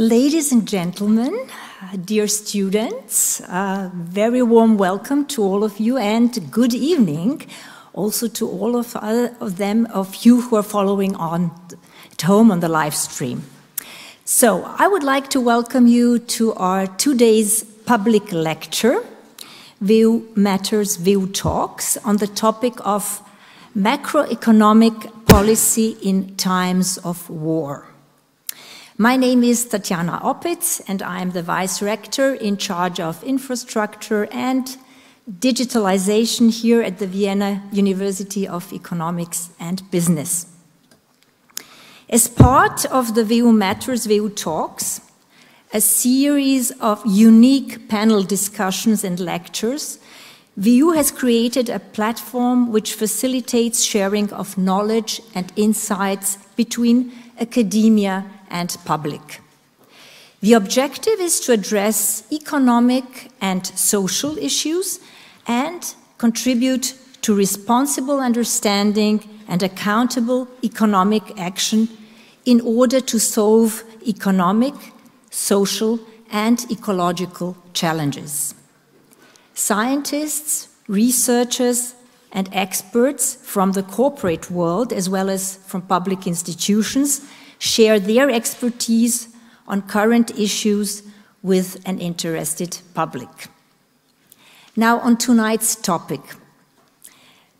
Ladies and gentlemen, dear students, uh, very warm welcome to all of you and good evening also to all of, uh, of them of you who are following on at home on the live stream. So I would like to welcome you to our two days public lecture, WU Matters, WU Talks, on the topic of macroeconomic policy in times of war. My name is Tatjana Oppitz, and I am the Vice Rector in charge of infrastructure and digitalization here at the Vienna University of Economics and Business. As part of the WU Matters, WU Talks, a series of unique panel discussions and lectures, WU has created a platform which facilitates sharing of knowledge and insights between academia and public. The objective is to address economic and social issues and contribute to responsible understanding and accountable economic action in order to solve economic, social, and ecological challenges. Scientists, researchers, and experts from the corporate world, as well as from public institutions, share their expertise on current issues with an interested public. Now, on tonight's topic.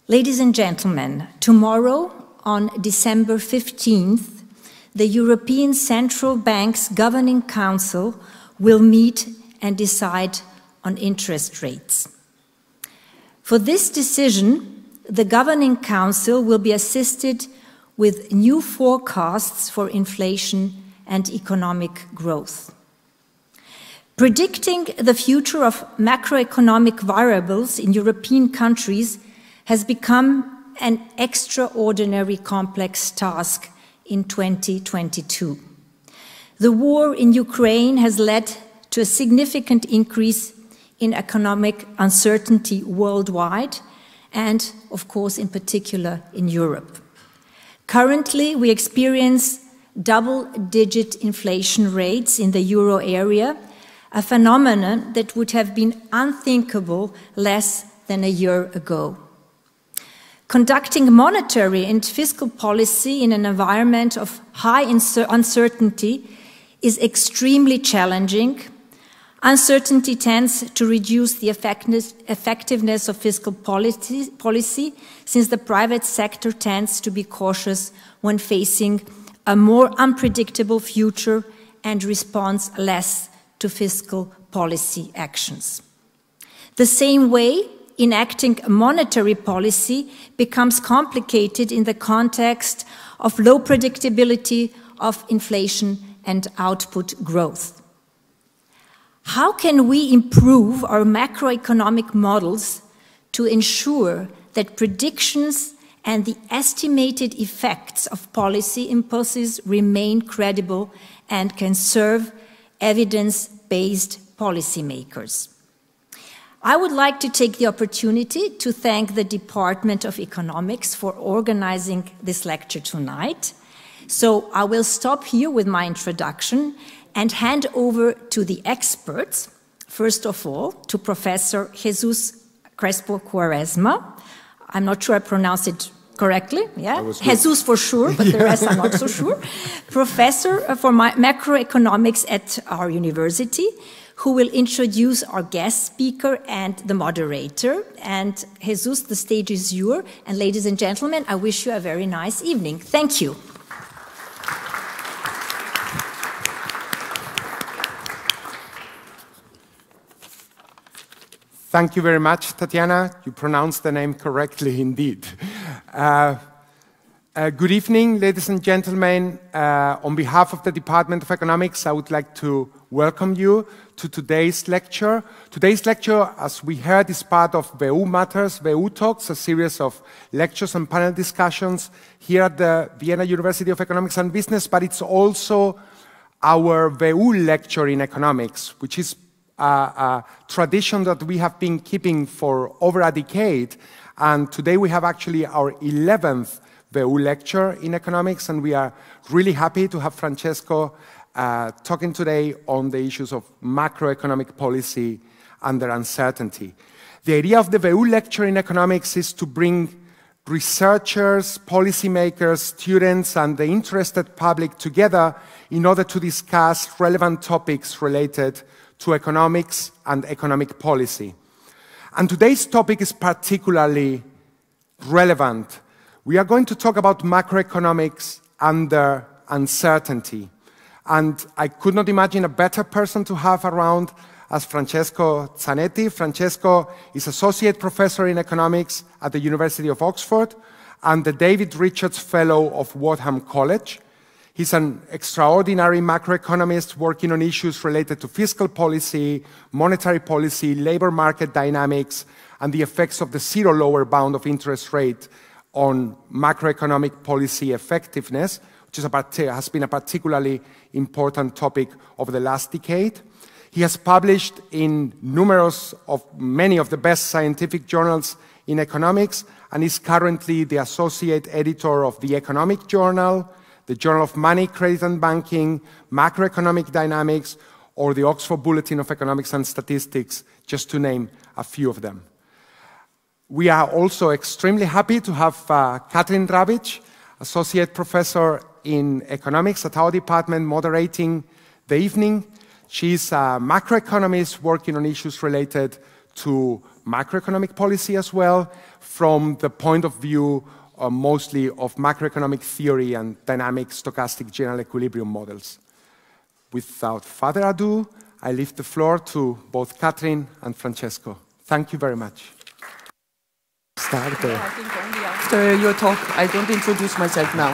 Ladies and gentlemen, tomorrow, on December 15th, the European Central Bank's Governing Council will meet and decide on interest rates. For this decision, the Governing Council will be assisted with new forecasts for inflation and economic growth. Predicting the future of macroeconomic variables in European countries has become an extraordinary complex task in 2022. The war in Ukraine has led to a significant increase in economic uncertainty worldwide and, of course, in particular in Europe. Currently, we experience double digit inflation rates in the euro area, a phenomenon that would have been unthinkable less than a year ago. Conducting monetary and fiscal policy in an environment of high uncertainty is extremely challenging Uncertainty tends to reduce the effectiveness of fiscal policy, since the private sector tends to be cautious when facing a more unpredictable future and responds less to fiscal policy actions. The same way, enacting monetary policy becomes complicated in the context of low predictability of inflation and output growth. How can we improve our macroeconomic models to ensure that predictions and the estimated effects of policy impulses remain credible and can serve evidence based policymakers? I would like to take the opportunity to thank the Department of Economics for organizing this lecture tonight. So I will stop here with my introduction and hand over to the experts, first of all, to Professor Jesus Crespo Cuaresma. I'm not sure I pronounced it correctly, yeah? Jesus for sure, but the rest I'm not so sure. Professor for macroeconomics at our university, who will introduce our guest speaker and the moderator. And Jesus, the stage is yours. And ladies and gentlemen, I wish you a very nice evening. Thank you. Thank you very much, Tatjana. You pronounced the name correctly indeed. Uh, uh, good evening, ladies and gentlemen. Uh, on behalf of the Department of Economics, I would like to welcome you to today's lecture. Today's lecture, as we heard, is part of WU Matters, WU Talks, a series of lectures and panel discussions here at the Vienna University of Economics and Business, but it's also our WU lecture in economics, which is a tradition that we have been keeping for over a decade. And today we have actually our 11th WU lecture in economics, and we are really happy to have Francesco uh, talking today on the issues of macroeconomic policy under uncertainty. The idea of the WU lecture in economics is to bring researchers, policymakers, students, and the interested public together in order to discuss relevant topics related to economics and economic policy. And today's topic is particularly relevant. We are going to talk about macroeconomics under uncertainty. And I could not imagine a better person to have around as Francesco Zanetti. Francesco is Associate Professor in Economics at the University of Oxford and the David Richards Fellow of Wadham College. He's an extraordinary macroeconomist working on issues related to fiscal policy, monetary policy, labor market dynamics, and the effects of the zero lower bound of interest rate on macroeconomic policy effectiveness, which a, has been a particularly important topic over the last decade. He has published in numerous of many of the best scientific journals in economics and is currently the associate editor of the Economic Journal, the Journal of Money, Credit and Banking, Macroeconomic Dynamics, or the Oxford Bulletin of Economics and Statistics, just to name a few of them. We are also extremely happy to have uh, Katrin Rabitsch, Associate Professor in Economics at our department, moderating the evening. She's a macroeconomist working on issues related to macroeconomic policy as well, from the point of view uh, mostly of macroeconomic theory and dynamic stochastic general equilibrium models. Without further ado, I leave the floor to both Catherine and Francesco. Thank you very much. Start. Yeah, I think only after your talk. I don't introduce myself now.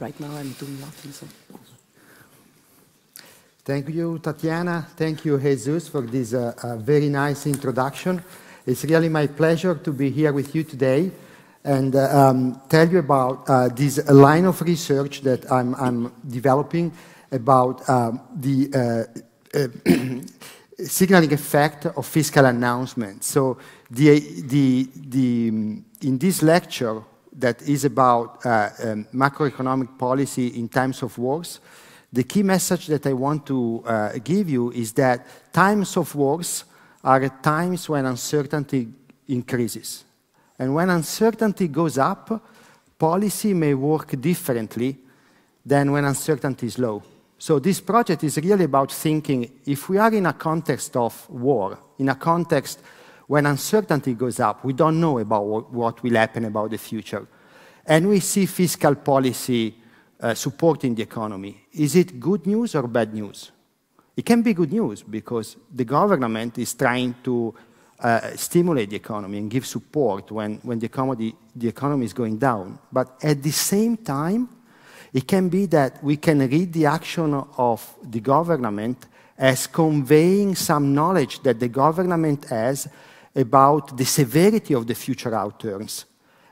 Right now I'm doing nothing. So. Thank you, Tatjana. Thank you, Jesus, for this uh, uh, very nice introduction. It's really my pleasure to be here with you today and uh, um, tell you about uh, this line of research that I'm, I'm developing about um, the uh, uh, signaling effect of fiscal announcements. So, the, the, the, in this lecture that is about um, macroeconomic policy in times of wars, the key message that I want to uh, give you is that times of wars are times when uncertainty increases. And when uncertainty goes up, policy may work differently than when uncertainty is low. So this project is really about thinking if we are in a context of war, in a context when uncertainty goes up, we don't know about what will happen about the future. And we see fiscal policy uh, supporting the economy. Is it good news or bad news? It can be good news because the government is trying to uh, stimulate the economy and give support when, when the, economy, the economy is going down. But at the same time, it can be that we can read the action of the government as conveying some knowledge that the government has about the severity of the future outturns.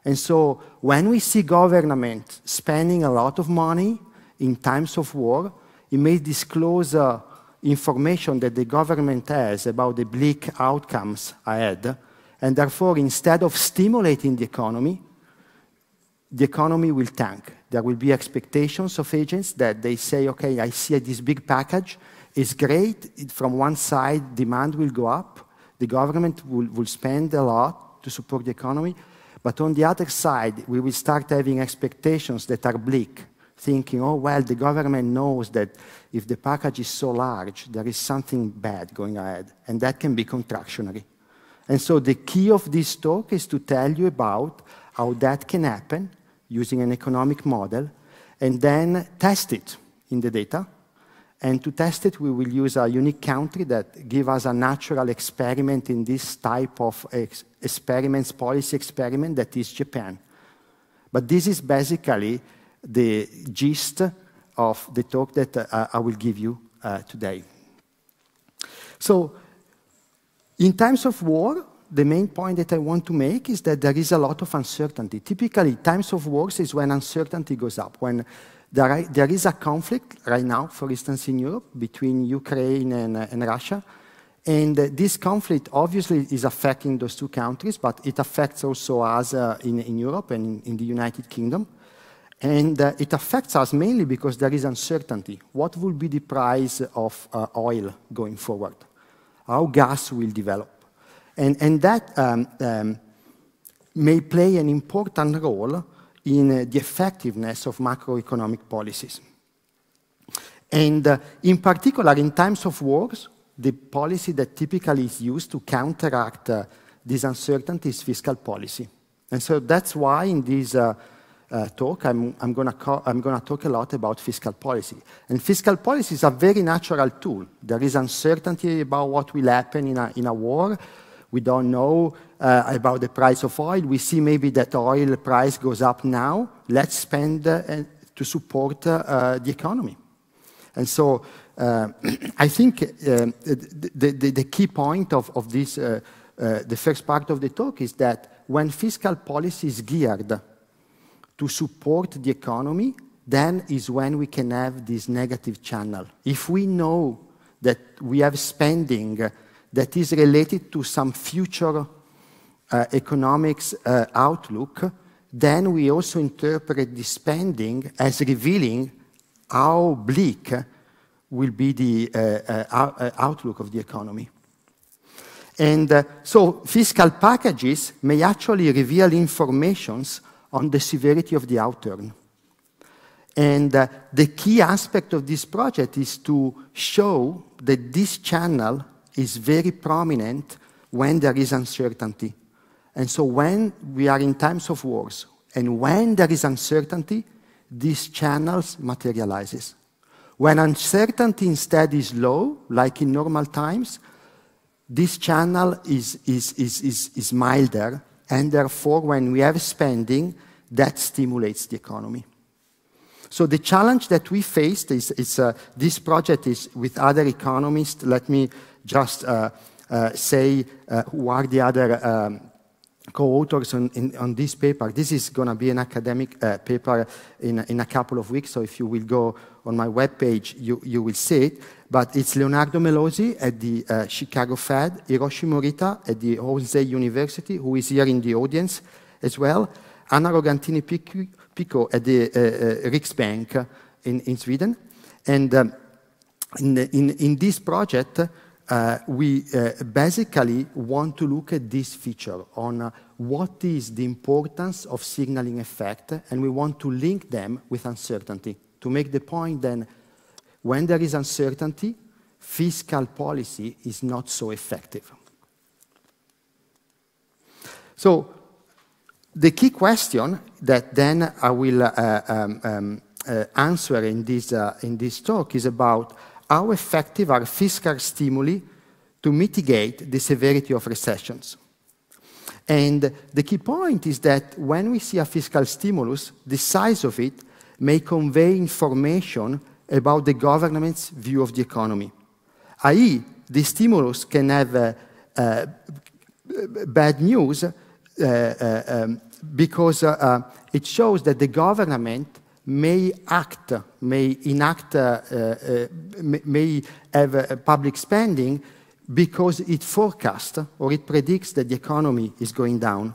And so when we see government spending a lot of money in times of war, it may disclose uh, information that the government has about the bleak outcomes ahead. And therefore, instead of stimulating the economy, the economy will tank. There will be expectations of agents that they say, okay, I see this big package. It's great. From one side, demand will go up. The government will, will spend a lot to support the economy. But on the other side, we will start having expectations that are bleak, thinking, oh, well, the government knows that if the package is so large, there is something bad going ahead, and that can be contractionary. And so the key of this talk is to tell you about how that can happen using an economic model, and then test it in the data and to test it, we will use a unique country that give us a natural experiment in this type of ex experiments, policy experiment, that is Japan. But this is basically the gist of the talk that uh, I will give you uh, today. So, in times of war, the main point that I want to make is that there is a lot of uncertainty. Typically, times of wars is when uncertainty goes up, when there, there is a conflict right now, for instance, in Europe between Ukraine and, uh, and Russia. And uh, this conflict obviously is affecting those two countries, but it affects also us uh, in, in, Europe and in, in, the United Kingdom. And uh, it affects us mainly because there is uncertainty. What will be the price of uh, oil going forward? How gas will develop? And, and that um, um, may play an important role in uh, the effectiveness of macroeconomic policies. And uh, in particular, in times of wars, the policy that typically is used to counteract uh, this uncertainty is fiscal policy. And so that's why in this uh, uh, talk, I'm, I'm going to talk a lot about fiscal policy. And fiscal policy is a very natural tool. There is uncertainty about what will happen in a, in a war. We don't know uh, about the price of oil. We see maybe that oil price goes up now. Let's spend uh, to support uh, the economy. And so uh, I think the, the, the, key point of, of this, the first part of the talk is that when fiscal policy is geared to support the economy, then is when we can have this negative channel. If we know that we have spending that is related to some future uh, economics uh, outlook, then we also interpret the spending as revealing how bleak will be the uh, uh, uh outlook of the economy. And uh, so fiscal packages may actually reveal informations on the severity of the outturn. And uh, the key aspect of this project is to show that this channel is very prominent when there is uncertainty. And so when we are in times of wars and when there is uncertainty, these channels materializes. When uncertainty instead is low, like in normal times, this channel is, is, is, is, is milder and therefore, when we have spending, that stimulates the economy. So the challenge that we faced is, is uh, this project is with other economists. Let me just uh, uh, say uh, who are the other um, co-authors on, on, this paper. This is going to be an academic uh, paper in, in a couple of weeks, so if you will go on my webpage, you, you will see it. But it's Leonardo Melosi at the uh, Chicago Fed, Hiroshi Morita at the Hosei University, who is here in the audience as well, Anna Rogantini Picco at the uh, uh, Riksbank in, in Sweden. And um, in, the, in, in this project, uh, we uh, basically want to look at this feature on uh, what is the importance of signaling effect, and we want to link them with uncertainty to make the point then when there is uncertainty, fiscal policy is not so effective. So the key question that then I will uh, um, um, uh, answer in this, uh, in this talk is about how effective are fiscal stimuli to mitigate the severity of recessions. And the key point is that when we see a fiscal stimulus, the size of it may convey information about the government's view of the economy. i.e., the stimulus can have uh, uh, bad news uh, uh um, because uh, it shows that the government may act, may enact, may have public spending because it forecasts or it predicts that the economy is going down.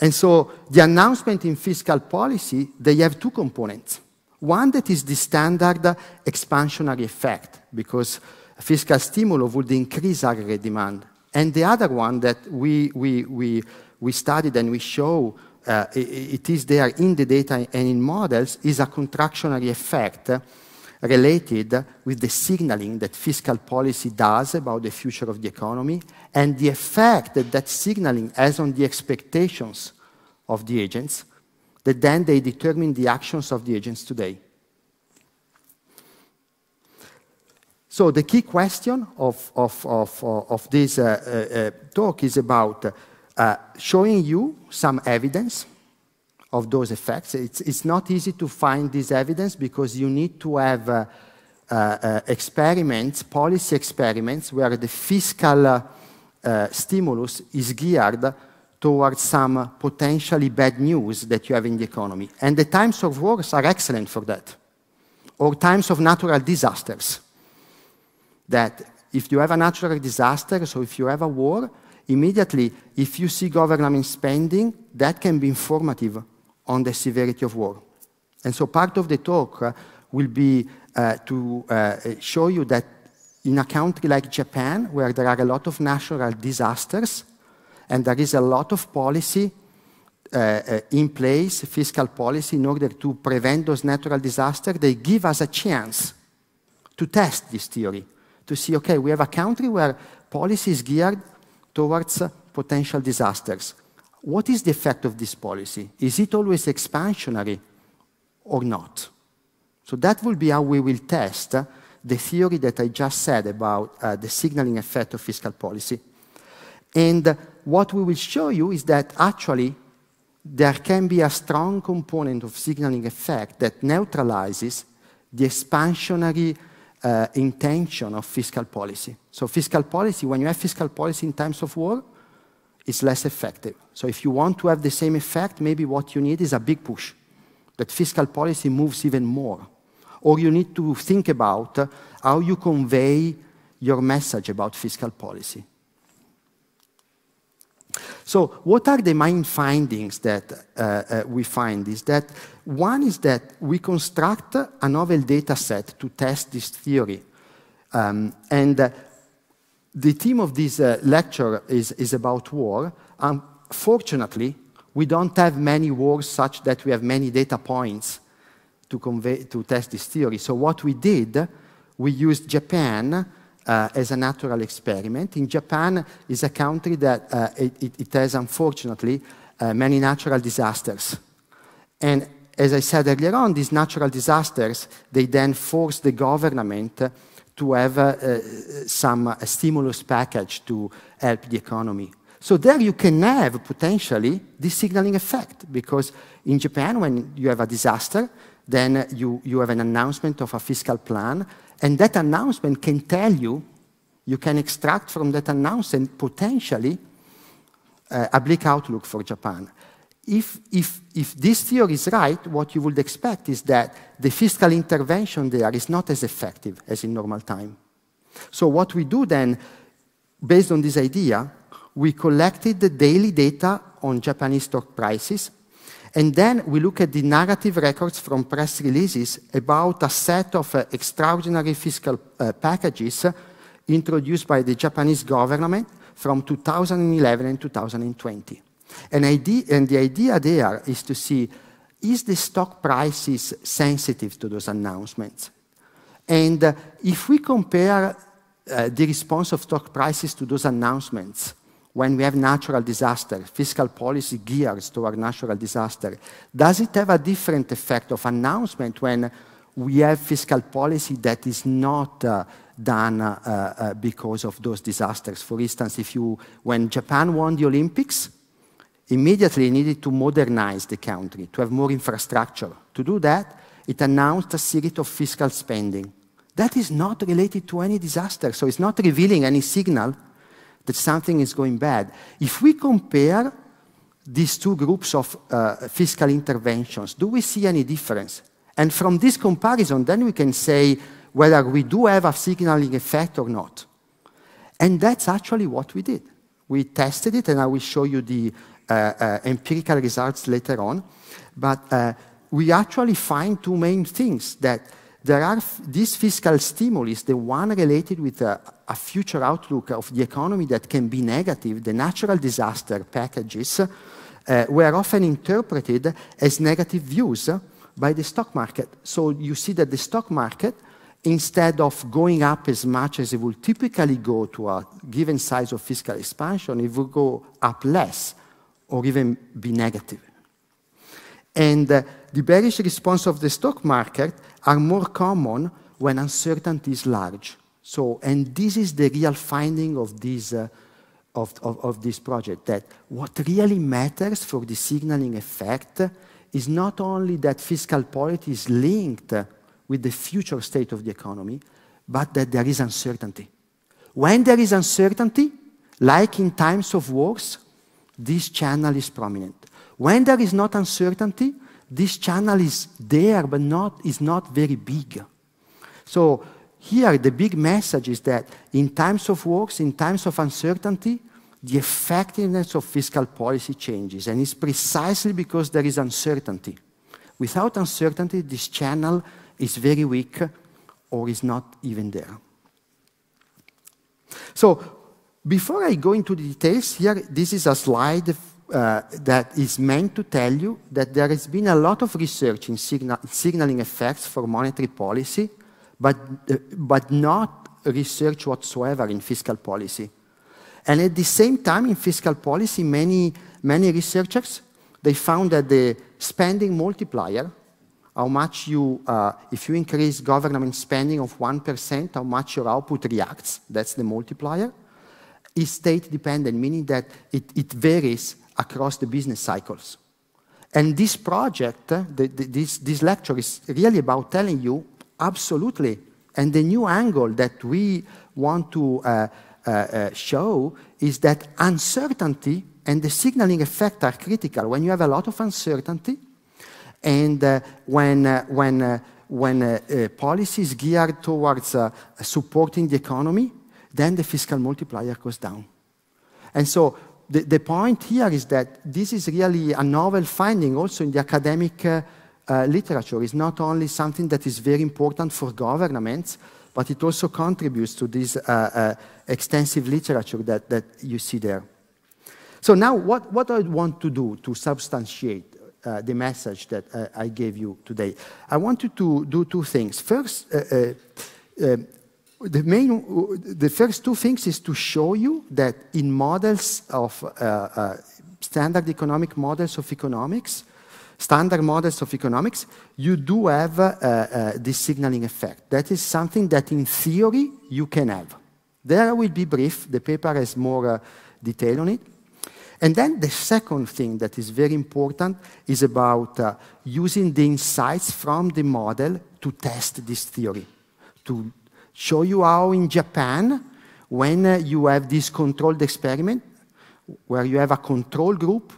And so the announcement in fiscal policy, they have two components. One that is the standard expansionary effect, because fiscal stimulus would increase aggregate demand. And the other one that we, we, we, we studied and we show uh, it, it is there in the data and in models is a contractionary effect related with the signaling that fiscal policy does about the future of the economy and the effect that that signaling has on the expectations of the agents that then they determine the actions of the agents today. So the key question of, of, of, of this uh, uh, uh, talk is about uh, showing you some evidence of those effects. It's, it's, not easy to find this evidence because you need to have uh, uh, experiments, policy experiments, where the fiscal stimulus is geared towards some potentially bad news that you have in the economy. And the times of wars are excellent for that, or times of natural disasters. That if you have a natural disaster, so if you have a war, immediately, if you see government spending, that can be informative on the severity of war. And so part of the talk uh, will be uh, to uh, show you that in a country like Japan, where there are a lot of natural disasters, and there is a lot of policy uh, uh, in place, fiscal policy, in order to prevent those natural disasters, they give us a chance to test this theory, to see, okay, we have a country where policy is geared towards potential disasters. What is the effect of this policy? Is it always expansionary or not? So that will be how we will test the theory that I just said about uh, the signaling effect of fiscal policy. And what we will show you is that actually there can be a strong component of signaling effect that neutralizes the expansionary uh, intention of fiscal policy. So fiscal policy, when you have fiscal policy in times of war, is less effective. So if you want to have the same effect, maybe what you need is a big push, that fiscal policy moves even more. Or you need to think about how you convey your message about fiscal policy. So what are the main findings that uh, uh, we find is that one is that we construct a novel data set to test this theory. Um, and uh, the theme of this uh, lecture is, is about war. Unfortunately, we don't have many wars such that we have many data points to, convey, to test this theory. So what we did, we used Japan uh, as a natural experiment. In Japan is a country that uh, it, it, has, unfortunately, uh, many natural disasters. And as I said earlier on, these natural disasters, they then force the government to have uh, some stimulus package to help the economy. So there you can have potentially this signaling effect because in Japan, when you have a disaster, then you, you have an announcement of a fiscal plan, and that announcement can tell you, you can extract from that announcement potentially uh, a bleak outlook for Japan. If, if, if this theory is right, what you would expect is that the fiscal intervention there is not as effective as in normal time. So what we do then, based on this idea, we collected the daily data on Japanese stock prices and then we look at the narrative records from press releases about a set of uh, extraordinary fiscal uh, packages introduced by the Japanese government from 2011 and 2020. And, idea, and the idea there is to see, is the stock prices sensitive to those announcements? And uh, if we compare uh, the response of stock prices to those announcements, when we have natural disaster, fiscal policy gears toward natural disaster, does it have a different effect of announcement when we have fiscal policy that is not uh, done uh, uh, because of those disasters? For instance, if you, when Japan won the Olympics, immediately needed to modernize the country, to have more infrastructure. To do that, it announced a series of fiscal spending. That is not related to any disaster, so it's not revealing any signal that something is going bad. If we compare these two groups of uh, fiscal interventions, do we see any difference? And from this comparison, then we can say whether we do have a signaling effect or not. And that's actually what we did. We tested it, and I will show you the uh, uh, empirical results later on. But uh, we actually find two main things that there are these fiscal stimulus, the one related with a, a, future outlook of the economy that can be negative, the natural disaster packages, uh, were often interpreted as negative views by the stock market. So you see that the stock market, instead of going up as much as it would typically go to a given size of fiscal expansion, it would go up less or even be negative. And uh, the bearish response of the stock market are more common when uncertainty is large. So, and this is the real finding of this, uh, of, of, of this project, that what really matters for the signaling effect is not only that fiscal policy is linked with the future state of the economy, but that there is uncertainty. When there is uncertainty, like in times of wars, this channel is prominent. When there is not uncertainty, this channel is there, but not, is not very big. So here, the big message is that in times of wars, in times of uncertainty, the effectiveness of fiscal policy changes. And it's precisely because there is uncertainty. Without uncertainty, this channel is very weak or is not even there. So before I go into the details here, this is a slide uh, that is meant to tell you that there has been a lot of research in signal, signaling effects for monetary policy, but, uh, but not research whatsoever in fiscal policy. And at the same time, in fiscal policy, many, many researchers, they found that the spending multiplier, how much you, uh, if you increase government spending of 1%, how much your output reacts, that's the multiplier, is state dependent, meaning that it, it varies across the business cycles. And this project, uh, the, the, this, this lecture is really about telling you absolutely, and the new angle that we want to uh, uh, uh, show is that uncertainty and the signaling effect are critical. When you have a lot of uncertainty, and uh, when, uh, when, when uh, policies geared towards supporting the economy, then the fiscal multiplier goes down. And so the, the point here is that this is really a novel finding also in the academic literature. It's not only something that is very important for governments, but it also contributes to this uh, uh, extensive literature that, that you see there. So now what, what I want to do to substantiate uh, the message that uh, I gave you today, I want you to do two things. First, uh, uh, the main, the first two things is to show you that in models of standard economic models of economics, standard models of economics, you do have uh, uh, this signaling effect. That is something that in theory you can have. There I will be brief. The paper has more uh, detail on it. And then the second thing that is very important is about uh, using the insights from the model to test this theory, to show you how in Japan, when uh, you have this controlled experiment, where you have a control group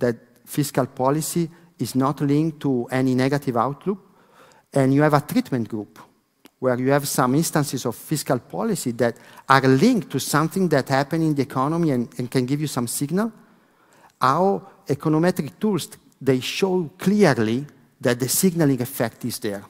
that fiscal policy is not linked to any negative outlook, and you have a treatment group where you have some instances of fiscal policy that are linked to something that happened in the economy and, and can give you some signal, our econometric tools, they show clearly that the signaling effect is there.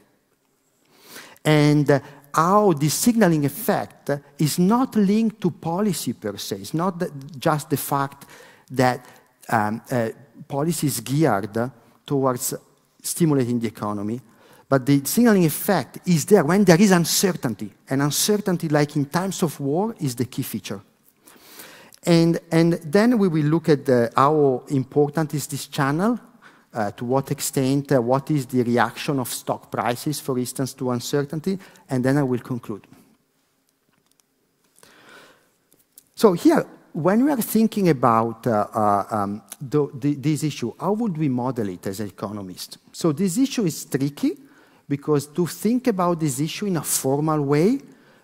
And uh, how the signaling effect is not linked to policy per se. It's not just the fact that um, uh, policy is geared towards stimulating the economy. But the signaling effect is there when there is uncertainty. And uncertainty, like in times of war, is the key feature. And, and then we will look at the, how important is this channel, uh, to what extent, uh, what is the reaction of stock prices, for instance, to uncertainty, and then I will conclude. So here, when we are thinking about uh, uh, um, the, the, this issue, how would we model it as economists? So this issue is tricky because to think about this issue in a formal way,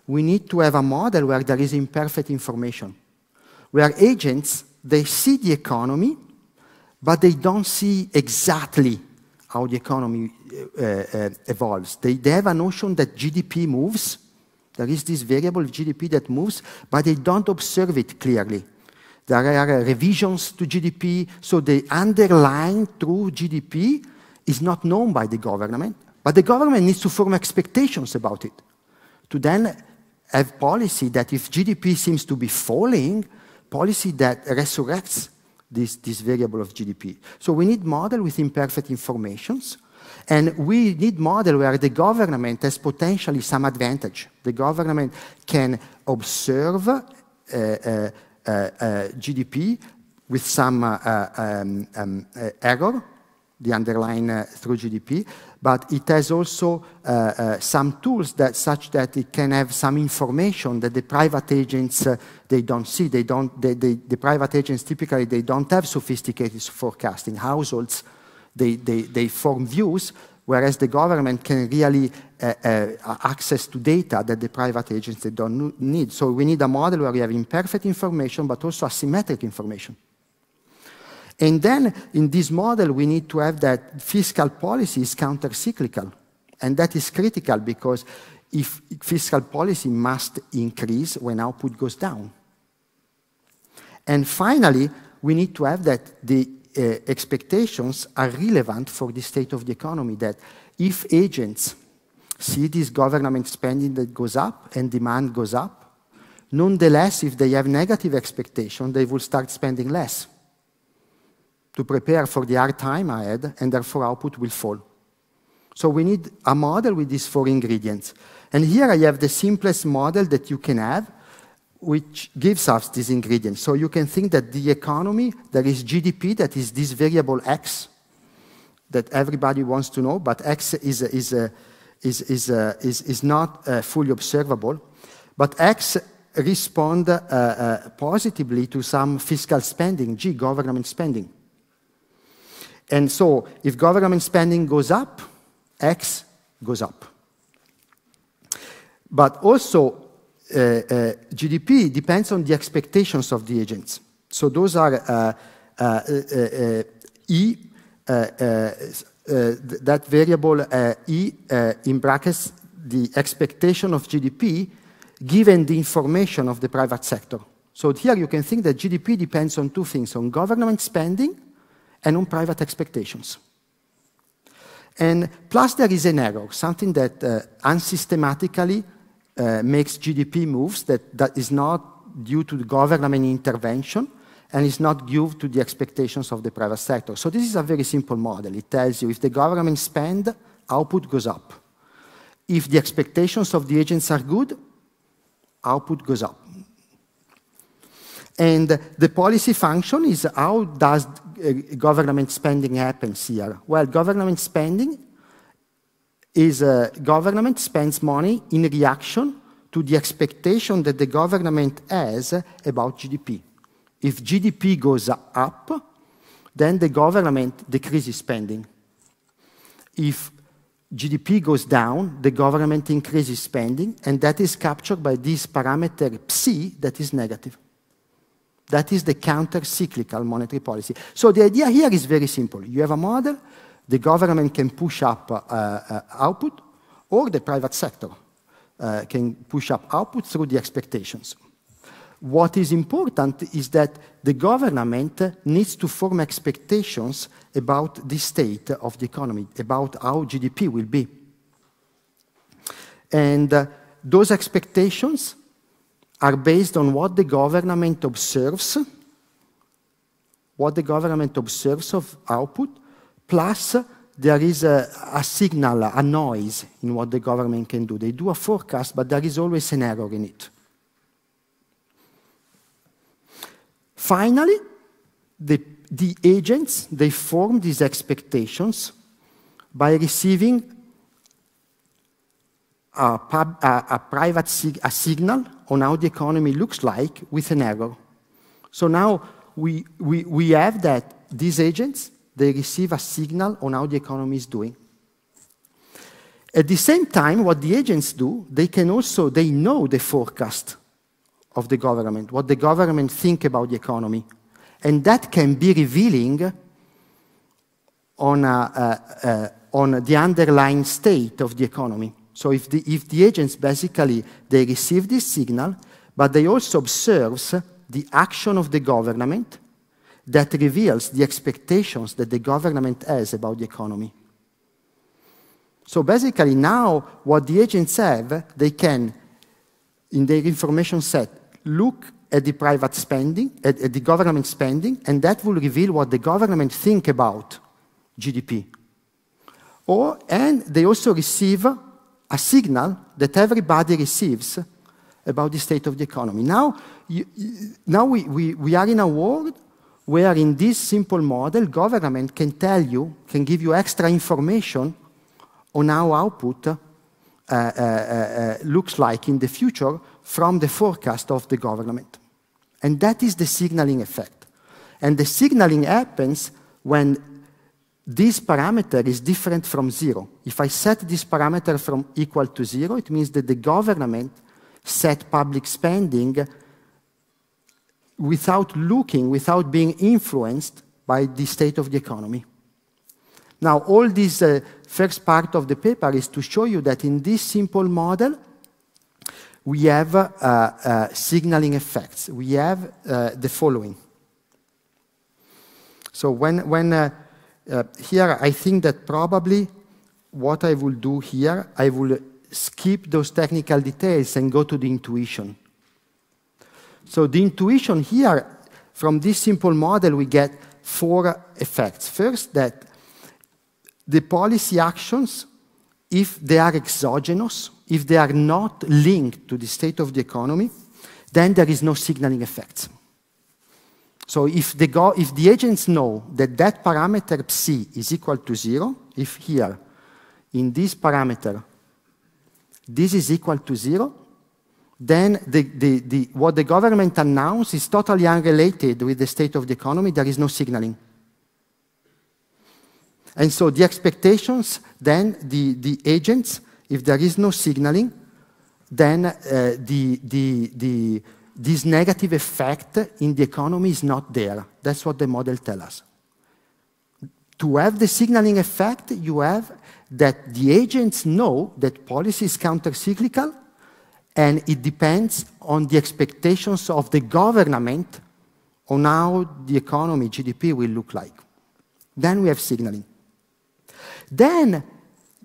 we need to have a model where there is imperfect information, where agents, they see the economy, but they don't see exactly how the economy uh, uh, evolves. They, they have a notion that GDP moves, there is this variable GDP that moves, but they don't observe it clearly. There are revisions to GDP, so the underlying true GDP is not known by the government, but the government needs to form expectations about it. To then have policy that if GDP seems to be falling, policy that resurrects this, this variable of GDP. So we need model with imperfect informations, and we need model where the government has potentially some advantage. The government can observe uh, uh, uh, uh GDP with some uh, uh, um, um, error, the underlying through GDP, but it has also some tools that such that it can have some information that the private agents they don't see. They don't. They, they, the private agents typically they don't have sophisticated forecasting. Households they, they, they form views, whereas the government can really uh, uh, access to data that the private agents they don't need. So we need a model where we have imperfect information, but also asymmetric information. And then in this model, we need to have that fiscal policy is counter-cyclical. And that is critical because if fiscal policy must increase when output goes down. And finally, we need to have that the uh, expectations are relevant for the state of the economy, that if agents see this government spending that goes up and demand goes up, nonetheless, if they have negative expectation, they will start spending less to prepare for the hard time ahead, and therefore output will fall. So we need a model with these four ingredients. And here I have the simplest model that you can have, which gives us these ingredients. So you can think that the economy, there is GDP, that is this variable X that everybody wants to know, but X is, is, is, is, is, is not uh, fully observable. But X respond uh, uh, positively to some fiscal spending, G, government spending. And so if government spending goes up, X goes up. But also, uh, uh, GDP depends on the expectations of the agents. So those are uh, uh, uh E, uh, that variable E in brackets, the expectation of GDP given the information of the private sector. So here you can think that GDP depends on two things, on government spending and on private expectations. And plus there is an error, something that uh, unsystematically uh, makes GDP moves that, that is not due to the government intervention and is not due to the expectations of the private sector. So this is a very simple model. It tells you if the government spend, output goes up. If the expectations of the agents are good, output goes up. And the policy function is how does government spending happens here? Well, government spending is uh, government spends money in reaction to the expectation that the government has about GDP. If GDP goes up, then the government decreases spending. If GDP goes down, the government increases spending, and that is captured by this parameter psi that is negative. That is the counter-cyclical monetary policy. So the idea here is very simple. You have a model, the government can push up uh, uh, output, or the private sector uh, can push up output through the expectations. What is important is that the government needs to form expectations about the state of the economy, about how GDP will be. And uh, those expectations are based on what the government observes, what the government observes of output, plus there is a, a, signal, a noise in what the government can do. They do a forecast, but there is always an error in it. Finally, the, the agents, they form these expectations by receiving a, pub, a, a private sig a signal on how the economy looks like with an error. So now we, we, we have that these agents, they receive a signal on how the economy is doing. At the same time, what the agents do, they can also, they know the forecast of the government, what the government think about the economy. And that can be revealing on, a, a, a, on the underlying state of the economy. So if the, if the agents basically, they receive this signal, but they also observe the action of the government that reveals the expectations that the government has about the economy. So basically now what the agents have, they can, in their information set, look at the private spending, at, at the government spending, and that will reveal what the government think about GDP. Or, and they also receive a signal that everybody receives about the state of the economy. Now, you, now we, we, we are in a world where in this simple model, government can tell you, can give you extra information on how output uh, uh, uh, uh looks like in the future from the forecast of the government. And that is the signaling effect. And the signaling happens when this parameter is different from zero. If I set this parameter from equal to zero, it means that the government set public spending without looking, without being influenced by the state of the economy. Now, all this uh, first part of the paper is to show you that in this simple model, we have uh, uh, signaling effects. We have uh, the following. So when, when uh, here, I think that probably what I will do here, I will skip those technical details and go to the intuition. So the intuition here, from this simple model, we get four effects. First, that the policy actions, if they are exogenous, if they are not linked to the state of the economy, then there is no signaling effect. So if the, go, if the agents know that that parameter psi is equal to zero, if here, in this parameter, this is equal to zero, then the, the, the, what the government announced is totally unrelated with the state of the economy. There is no signaling. And so the expectations, then the, the agents, if there is no signaling, then uh, the, the, the, this negative effect in the economy is not there. That's what the model tells us. To have the signaling effect, you have that the agents know that policy is countercyclical and it depends on the expectations of the government on how the economy, GDP, will look like. Then we have signaling. Then,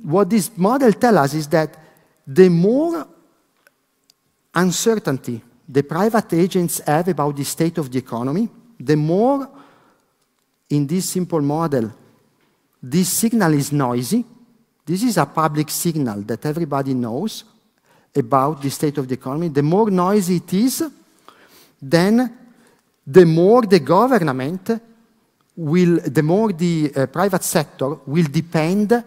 what this model tells us is that the more uncertainty the private agents have about the state of the economy, the more in this simple model this signal is noisy. This is a public signal that everybody knows about the state of the economy. The more noisy it is, then the more the government will, the more the uh, private sector will depend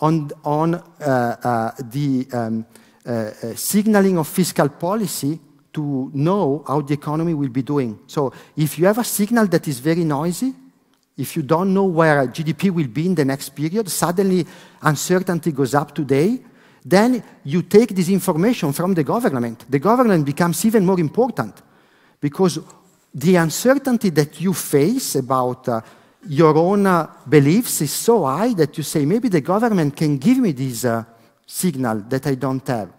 on, on uh, uh, the um, uh, uh, signaling of fiscal policy to know how the economy will be doing. So if you have a signal that is very noisy, if you don't know where GDP will be in the next period, suddenly uncertainty goes up today, then you take this information from the government. The government becomes even more important because the uncertainty that you face about uh, your own uh, beliefs is so high that you say, maybe the government can give me this uh, signal that I don't have.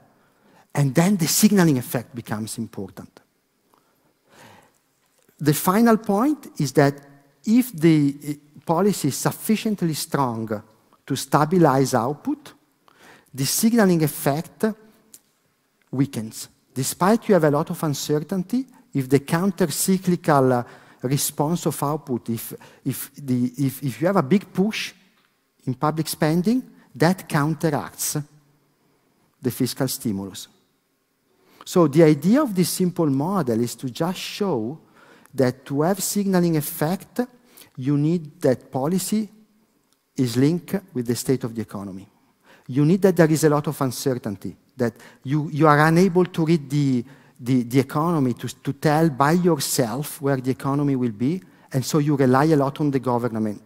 And then the signaling effect becomes important. The final point is that if the eh, policy is sufficiently strong to stabilize output, the signaling effect weakens. Despite you have a lot of uncertainty, if the counter-cyclical uh, response of output, if, if, the, if, if you have a big push in public spending, that counteracts the fiscal stimulus. So the idea of this simple model is to just show that to have signaling effect, you need that policy is linked with the state of the economy. You need that there is a lot of uncertainty, that you, you are unable to read the, the, the economy, to, to tell by yourself where the economy will be, and so you rely a lot on the government.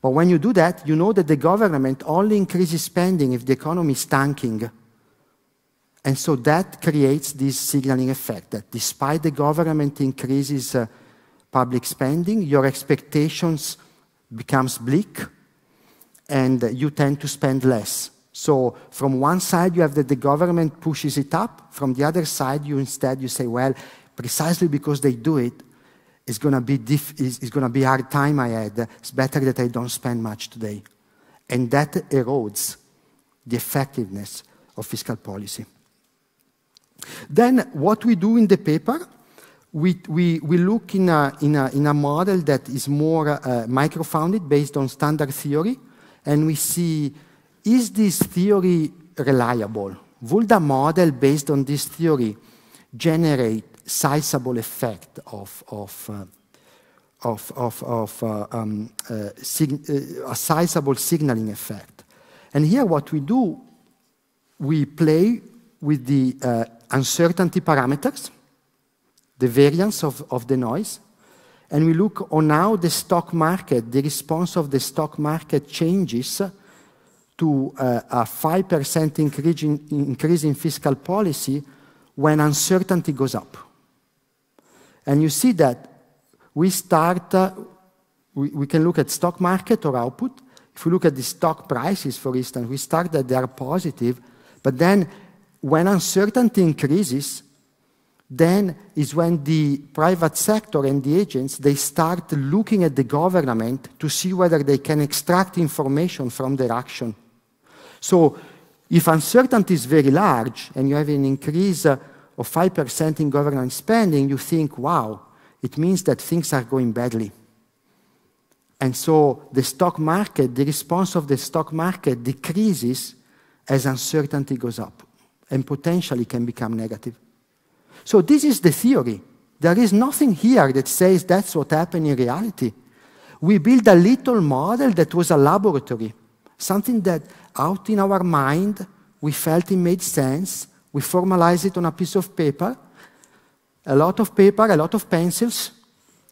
But when you do that, you know that the government only increases spending if the economy is tanking. And so that creates this signaling effect that despite the government increases uh, public spending, your expectations becomes bleak and you tend to spend less. So from one side you have that the government pushes it up, from the other side you instead you say, well, precisely because they do it, it's going to be diff- it's, it's to be hard time I had. It's better that I don't spend much today, and that erodes the effectiveness of fiscal policy. Then what we do in the paper, we, we, we look in a, in, a, in a model that is more uh, micro-founded based on standard theory, and we see, is this theory reliable? Will the model based on this theory generate sizable effect of, of, uh, of, of, of uh, um, uh, uh, a sizable signaling effect? And here what we do, we play with the uh, uncertainty parameters, the variance of, of the noise, and we look on how the stock market, the response of the stock market changes to uh, a 5% increase in, increase in fiscal policy when uncertainty goes up. And you see that we start, uh, we, we can look at stock market or output. If we look at the stock prices, for instance, we start that they are positive, but then when uncertainty increases, then is when the private sector and the agents, they start looking at the government to see whether they can extract information from their action. So if uncertainty is very large and you have an increase uh, of 5% in government spending, you think, wow, it means that things are going badly. And so the stock market, the response of the stock market decreases as uncertainty goes up and potentially can become negative. So this is the theory. There is nothing here that says that's what happened in reality. We built a little model that was a laboratory, something that out in our mind we felt it made sense. We formalized it on a piece of paper, a lot of paper, a lot of pencils.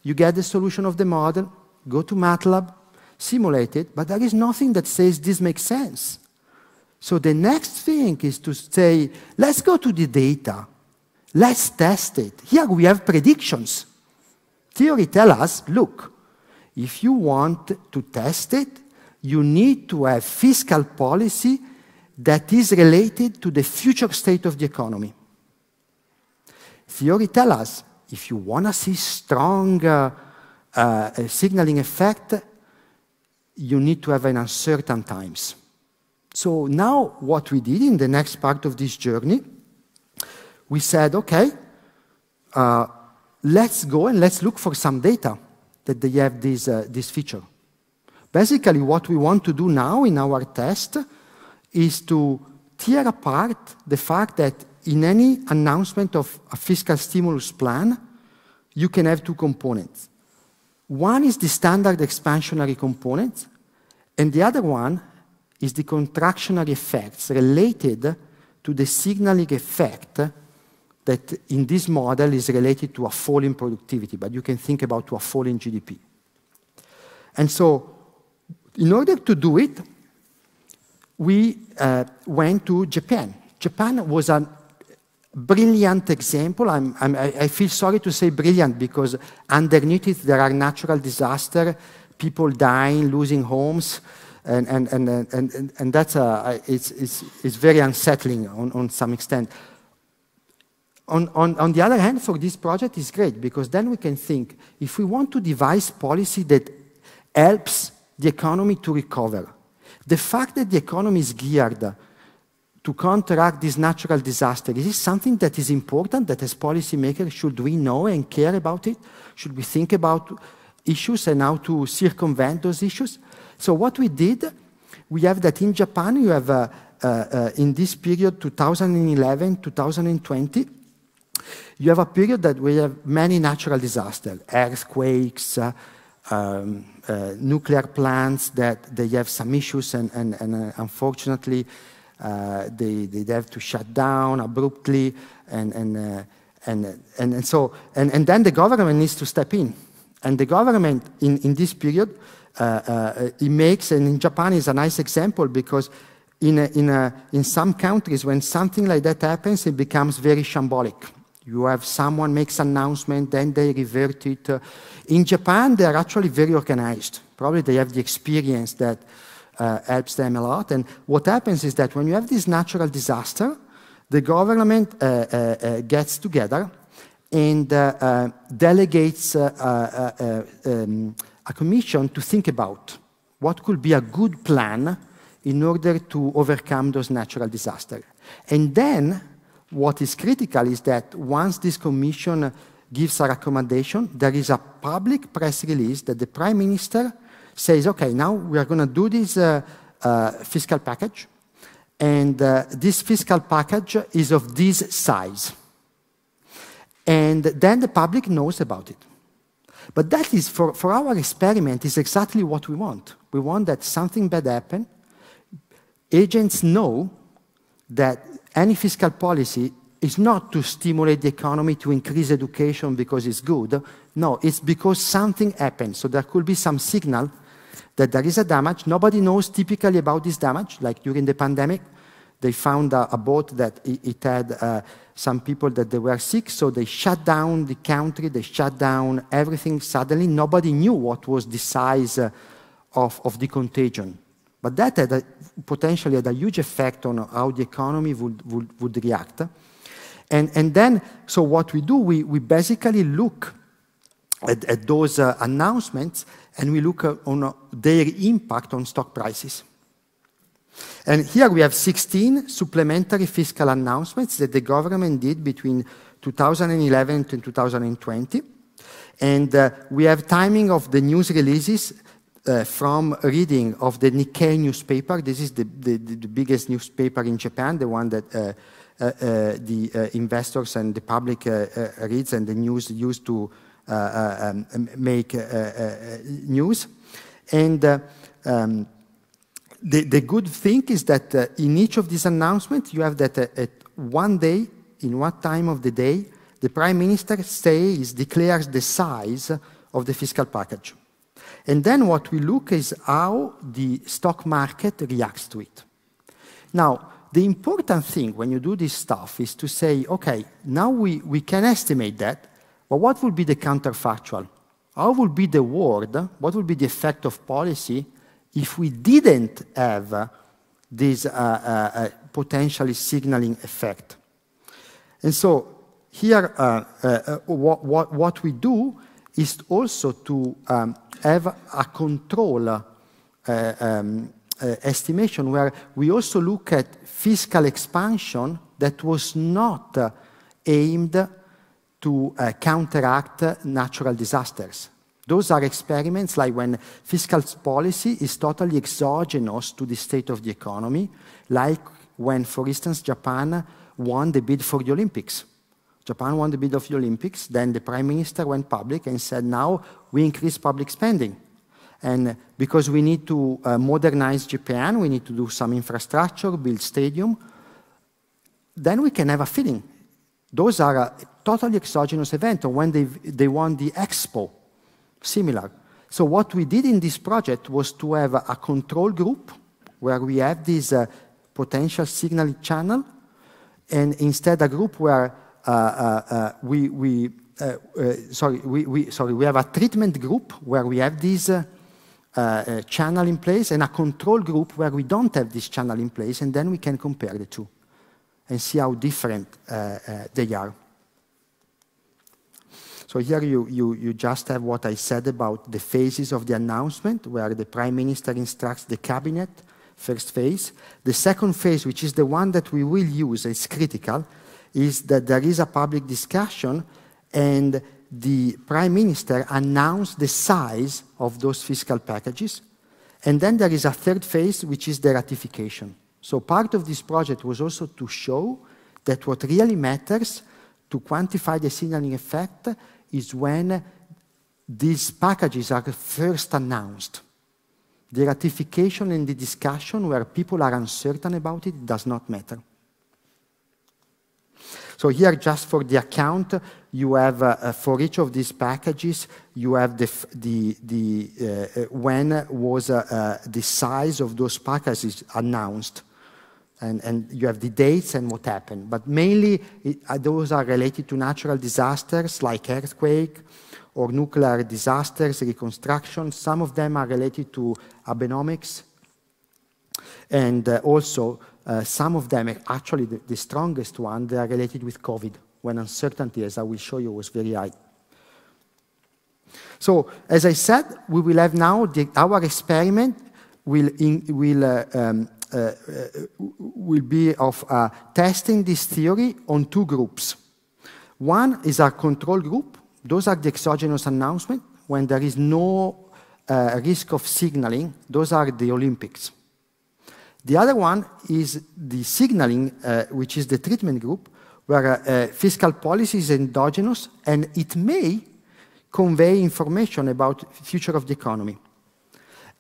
You get the solution of the model, go to MATLAB, simulate it, but there is nothing that says this makes sense. So the next thing is to say, let's go to the data. Let's test it. Here we have predictions. Theory tells us, look, if you want to test it, you need to have fiscal policy that is related to the future state of the economy. Theory tells us, if you want to see strong uh, uh, signaling effect, you need to have an uncertain times. So now what we did in the next part of this journey we said, okay, uh, let's go and let's look for some data that they have this, uh, this feature. Basically, what we want to do now in our test is to tear apart the fact that in any announcement of a fiscal stimulus plan, you can have two components. One is the standard expansionary component, and the other one is the contractionary effects related to the signaling effect that in this model is related to a fall in productivity, but you can think about to a fall in GDP. And so, in order to do it, we uh, went to Japan. Japan was a brilliant example. I'm, I'm, i feel sorry to say brilliant because underneath it there are natural disasters, people dying, losing homes, and, and, and, and, and, that's uh, a, it's, it's, it's very unsettling on, on some extent on, on, on the other hand, for this project is great because then we can think if we want to devise policy that helps the economy to recover, the fact that the economy is geared to counteract this natural disaster, is this something that is important that as policymakers should we know and care about it? Should we think about issues and how to circumvent those issues? So what we did, we have that in Japan, you have uh, uh, in this period 2011, 2020, you have a period that we have many natural disasters, earthquakes, uh, um, uh, nuclear plants that they have some issues and, and, and uh, unfortunately they, they have to shut down abruptly and, and, and, and, and, so and, and then the government needs to step in. And the government in, in this period it makes and in Japan is a nice example because in, a, in, a, in some countries when something like that happens it becomes very shambolic you have someone makes announcement, then they revert it. in Japan, they are actually very organized. Probably they have the experience that uh, helps them a lot. And what happens is that when you have this natural disaster, the government uh, uh, uh gets together and uh, uh, delegates um, a commission to think about what could be a good plan in order to overcome those natural disasters. And then what is critical is that once this commission gives a recommendation, there is a public press release that the prime minister says, okay, now we are going to do this uh, uh, fiscal package, and uh, this fiscal package is of this size. And then the public knows about it. But that is, for, for our experiment, is exactly what we want. We want that something bad happen. Agents know that any fiscal policy is not to stimulate the economy to increase education because it's good. No, it's because something happened. So there could be some signal that there is a damage. Nobody knows typically about this damage, like during the pandemic. They found a, a boat that it, it had uh, some people that they were sick, so they shut down the country, they shut down everything. Suddenly, nobody knew what was the size uh, of, of the contagion. But that had a, potentially had a huge effect on how the economy would, would, would react. And, and then, so what we do, we, we basically look at, at those uh, announcements and we look uh, on uh, their impact on stock prices. And here we have 16 supplementary fiscal announcements that the government did between 2011 and 2020. And uh, we have timing of the news releases uh, from reading of the Nikkei newspaper. This is the, the, the biggest newspaper in Japan, the one that uh, uh, uh the uh, investors and the public reads and the news used to um, make news. And um, the, the good thing is that uh, in each of these announcements, you have that uh, at one day, in one time of the day, the prime minister says, declares the size of the fiscal package. And then what we look is how the stock market reacts to it. Now, the important thing when you do this stuff is to say, okay, now we, we can estimate that, but what would be the counterfactual? How would be the word? What would be the effect of policy if we didn't have this uh, uh, uh, potentially signaling effect? And so here, uh, uh, uh, what, what, what, we do is also to um, have a control um, estimation where we also look at fiscal expansion that was not aimed to counteract natural disasters. Those are experiments like when fiscal policy is totally exogenous to the state of the economy, like when, for instance, Japan won the bid for the Olympics. Japan won the bid of the Olympics. Then the prime minister went public and said, now we increase public spending. And because we need to uh, modernize Japan, we need to do some infrastructure, build stadium, then we can have a feeling. Those are a totally exogenous event. Or when they, they won the Expo, similar. So what we did in this project was to have a, control group where we have this uh, potential signaling channel, and instead a group where uh, uh, uh, we, we sorry, we, we, sorry, we have a treatment group where we have this channel in place and a control group where we don't have this channel in place, and then we can compare the two and see how different they are. So here you, you, you just have what I said about the phases of the announcement, where the Prime Minister instructs the Cabinet, first phase. The second phase, which is the one that we will use, is critical, is that there is a public discussion and the prime minister announced the size of those fiscal packages. And then there is a third phase, which is the ratification. So part of this project was also to show that what really matters to quantify the signaling effect is when these packages are first announced. The ratification and the discussion where people are uncertain about it does not matter. So here, just for the account, you have, uh, uh, for each of these packages, you have the, the, the uh, uh when was uh, uh, the size of those packages announced. And, and you have the dates and what happened. But mainly, it, those are related to natural disasters like earthquake or nuclear disasters, reconstruction. Some of them are related to Abenomics. And also, uh, some of them, actually the, the strongest one, they are related with COVID, when uncertainty, as I will show you, was very high. So, as I said, we will have now the, our experiment will, in, will, uh, um, uh, uh will be of uh, testing this theory on two groups. One is our control group. Those are the exogenous announcements when there is no uh, risk of signaling. Those are the Olympics. The other one is the signaling, uh, which is the treatment group, where uh, fiscal policy is endogenous and it may convey information about future of the economy.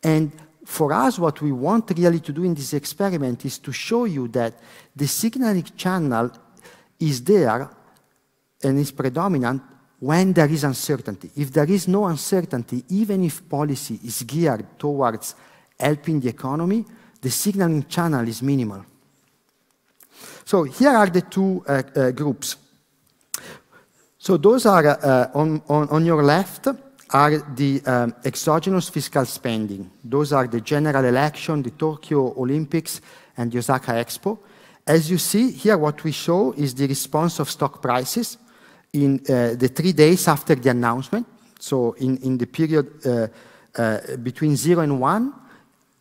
And for us, what we want really to do in this experiment is to show you that the signaling channel is there and is predominant when there is uncertainty. If there is no uncertainty, even if policy is geared towards helping the economy, the signaling channel is minimal. So here are the two uh, uh, groups. So those are, uh, on, on, on, your left, are the um, exogenous fiscal spending. Those are the general election, the Tokyo Olympics, and the Osaka Expo. As you see here, what we show is the response of stock prices in uh, the three days after the announcement. So in, in the period uh, uh, between zero and one,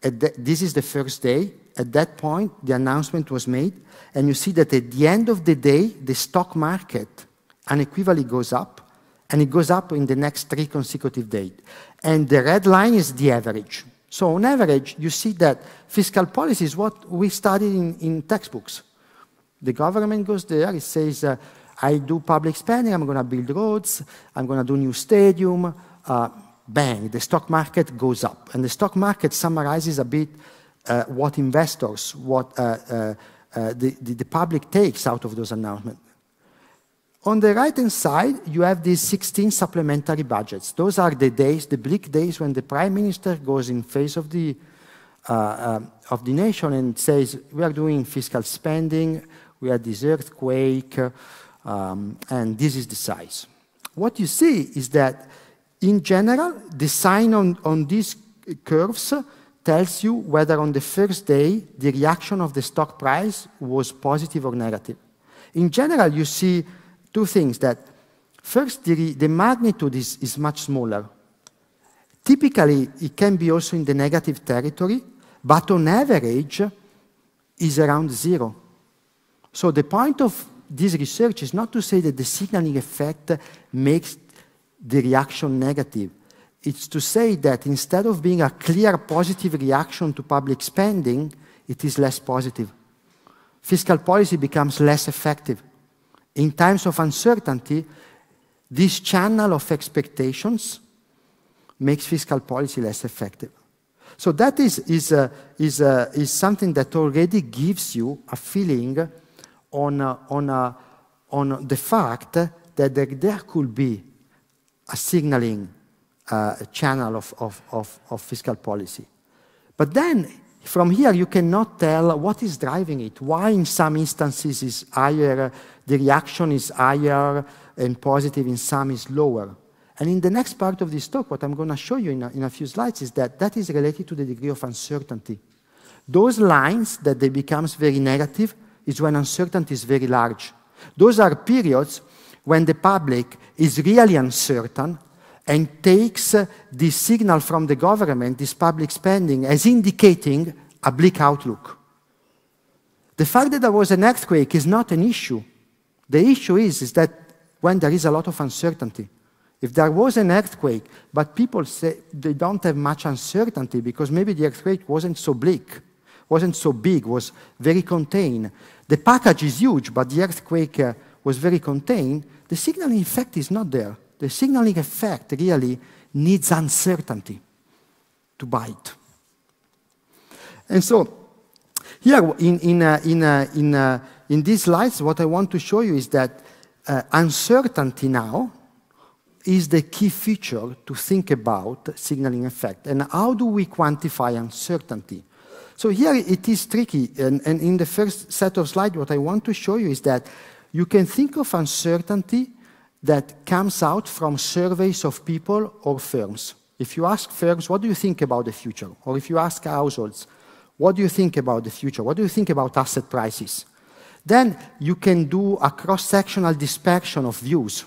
this is the first day. At that point, the announcement was made. And you see that at the end of the day, the stock market unequivocally goes up, and it goes up in the next three consecutive days. And the red line is the average. So on average, you see that fiscal policy is what we studied in, in textbooks. The government goes there, it says, uh, I do public spending, I'm going to build roads, I'm going to do new stadium. Uh, bang, the stock market goes up. And the stock market summarizes a bit uh, what investors, what uh, uh, uh, the, the, the, public takes out of those announcements. On the right-hand side, you have these 16 supplementary budgets. Those are the days, the bleak days when the prime minister goes in face of the, of the nation and says, we are doing fiscal spending, we had this earthquake, um, and this is the size. What you see is that, in general, the sign on, on these curves tells you whether on the first day the reaction of the stock price was positive or negative. In general, you see two things that first, the, the magnitude is, is much smaller. Typically, it can be also in the negative territory, but on average, is around zero. So the point of this research is not to say that the signaling effect makes the reaction negative. It's to say that instead of being a clear positive reaction to public spending, it is less positive. Fiscal policy becomes less effective. In times of uncertainty, this channel of expectations makes fiscal policy less effective. So that is, is, uh, is, uh, is something that already gives you a feeling on, uh, on, uh, on the fact that there, there could be a signaling uh, channel of, of, of, of, fiscal policy. But then, from here, you cannot tell what is driving it. Why, in some instances, is higher, the reaction is higher and positive, in some is lower. And in the next part of this talk, what I'm going to show you in a, in a few slides is that that is related to the degree of uncertainty. Those lines that they becomes very negative is when uncertainty is very large. Those are periods when the public is really uncertain and takes this signal from the government, this public spending, as indicating a bleak outlook. The fact that there was an earthquake is not an issue. The issue is, is that when there is a lot of uncertainty. If there was an earthquake, but people say they don't have much uncertainty because maybe the earthquake wasn't so bleak, wasn't so big, was very contained. The package is huge, but the earthquake uh, was very contained. The signal, in fact, is not there. The signaling effect really needs uncertainty to bite. And so, here in, in, uh, in, uh, in, uh, in these slides, what I want to show you is that uh, uncertainty now is the key feature to think about signaling effect. And how do we quantify uncertainty? So here it is tricky, and, and in the first set of slides, what I want to show you is that you can think of uncertainty that comes out from surveys of people or firms. If you ask firms, what do you think about the future? Or if you ask households, what do you think about the future? What do you think about asset prices? Then you can do a cross-sectional dispersion of views.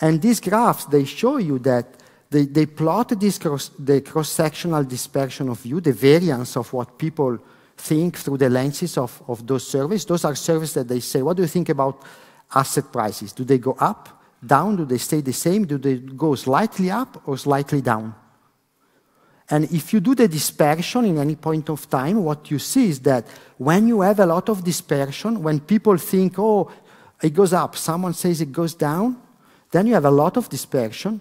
And these graphs, they show you that they, they plot this cross, the cross-sectional dispersion of view, the variance of what people think through the lenses of, of those surveys. Those are surveys that they say, what do you think about asset prices? Do they go up, down? Do they stay the same? Do they go slightly up or slightly down? And if you do the dispersion in any point of time, what you see is that when you have a lot of dispersion, when people think, oh, it goes up, someone says it goes down, then you have a lot of dispersion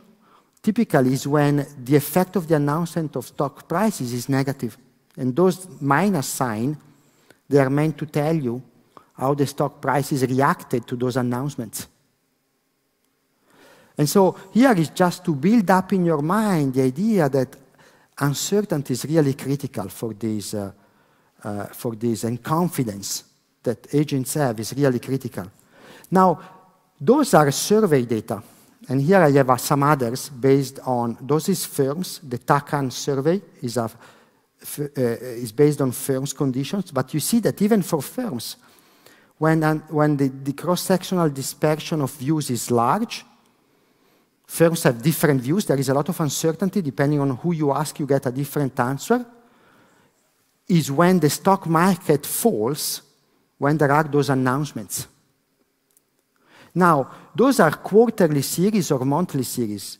typically is when the effect of the announcement of stock prices is negative. And those minus signs, they are meant to tell you how the stock prices reacted to those announcements. And so here is just to build up in your mind the idea that uncertainty is really critical for this, uh, uh, for this, and confidence that agents have is really critical. Now, those are survey data. And here I have uh, some others based on those is firms. The Tankan survey is uh, is based on firms' conditions, but you see that even for firms, when, when the, the cross-sectional dispersion of views is large, firms have different views. There is a lot of uncertainty. Depending on who you ask, you get a different answer. Is when the stock market falls, when there are those announcements. Now, those are quarterly series or monthly series.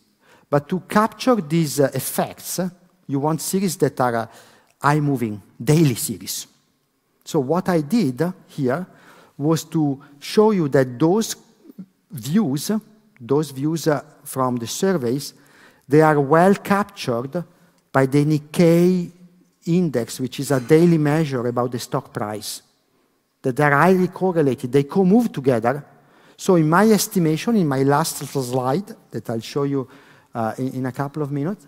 But to capture these uh, effects, you want series that are uh, eye-moving, daily series. So what I did here was to show you that those views, those views uh, from the surveys, they are well captured by the Nikkei index, which is a daily measure about the stock price. That they're highly correlated. They co-move together. So in my estimation, in my last slide, that I'll show you uh, in, in, a couple of minutes,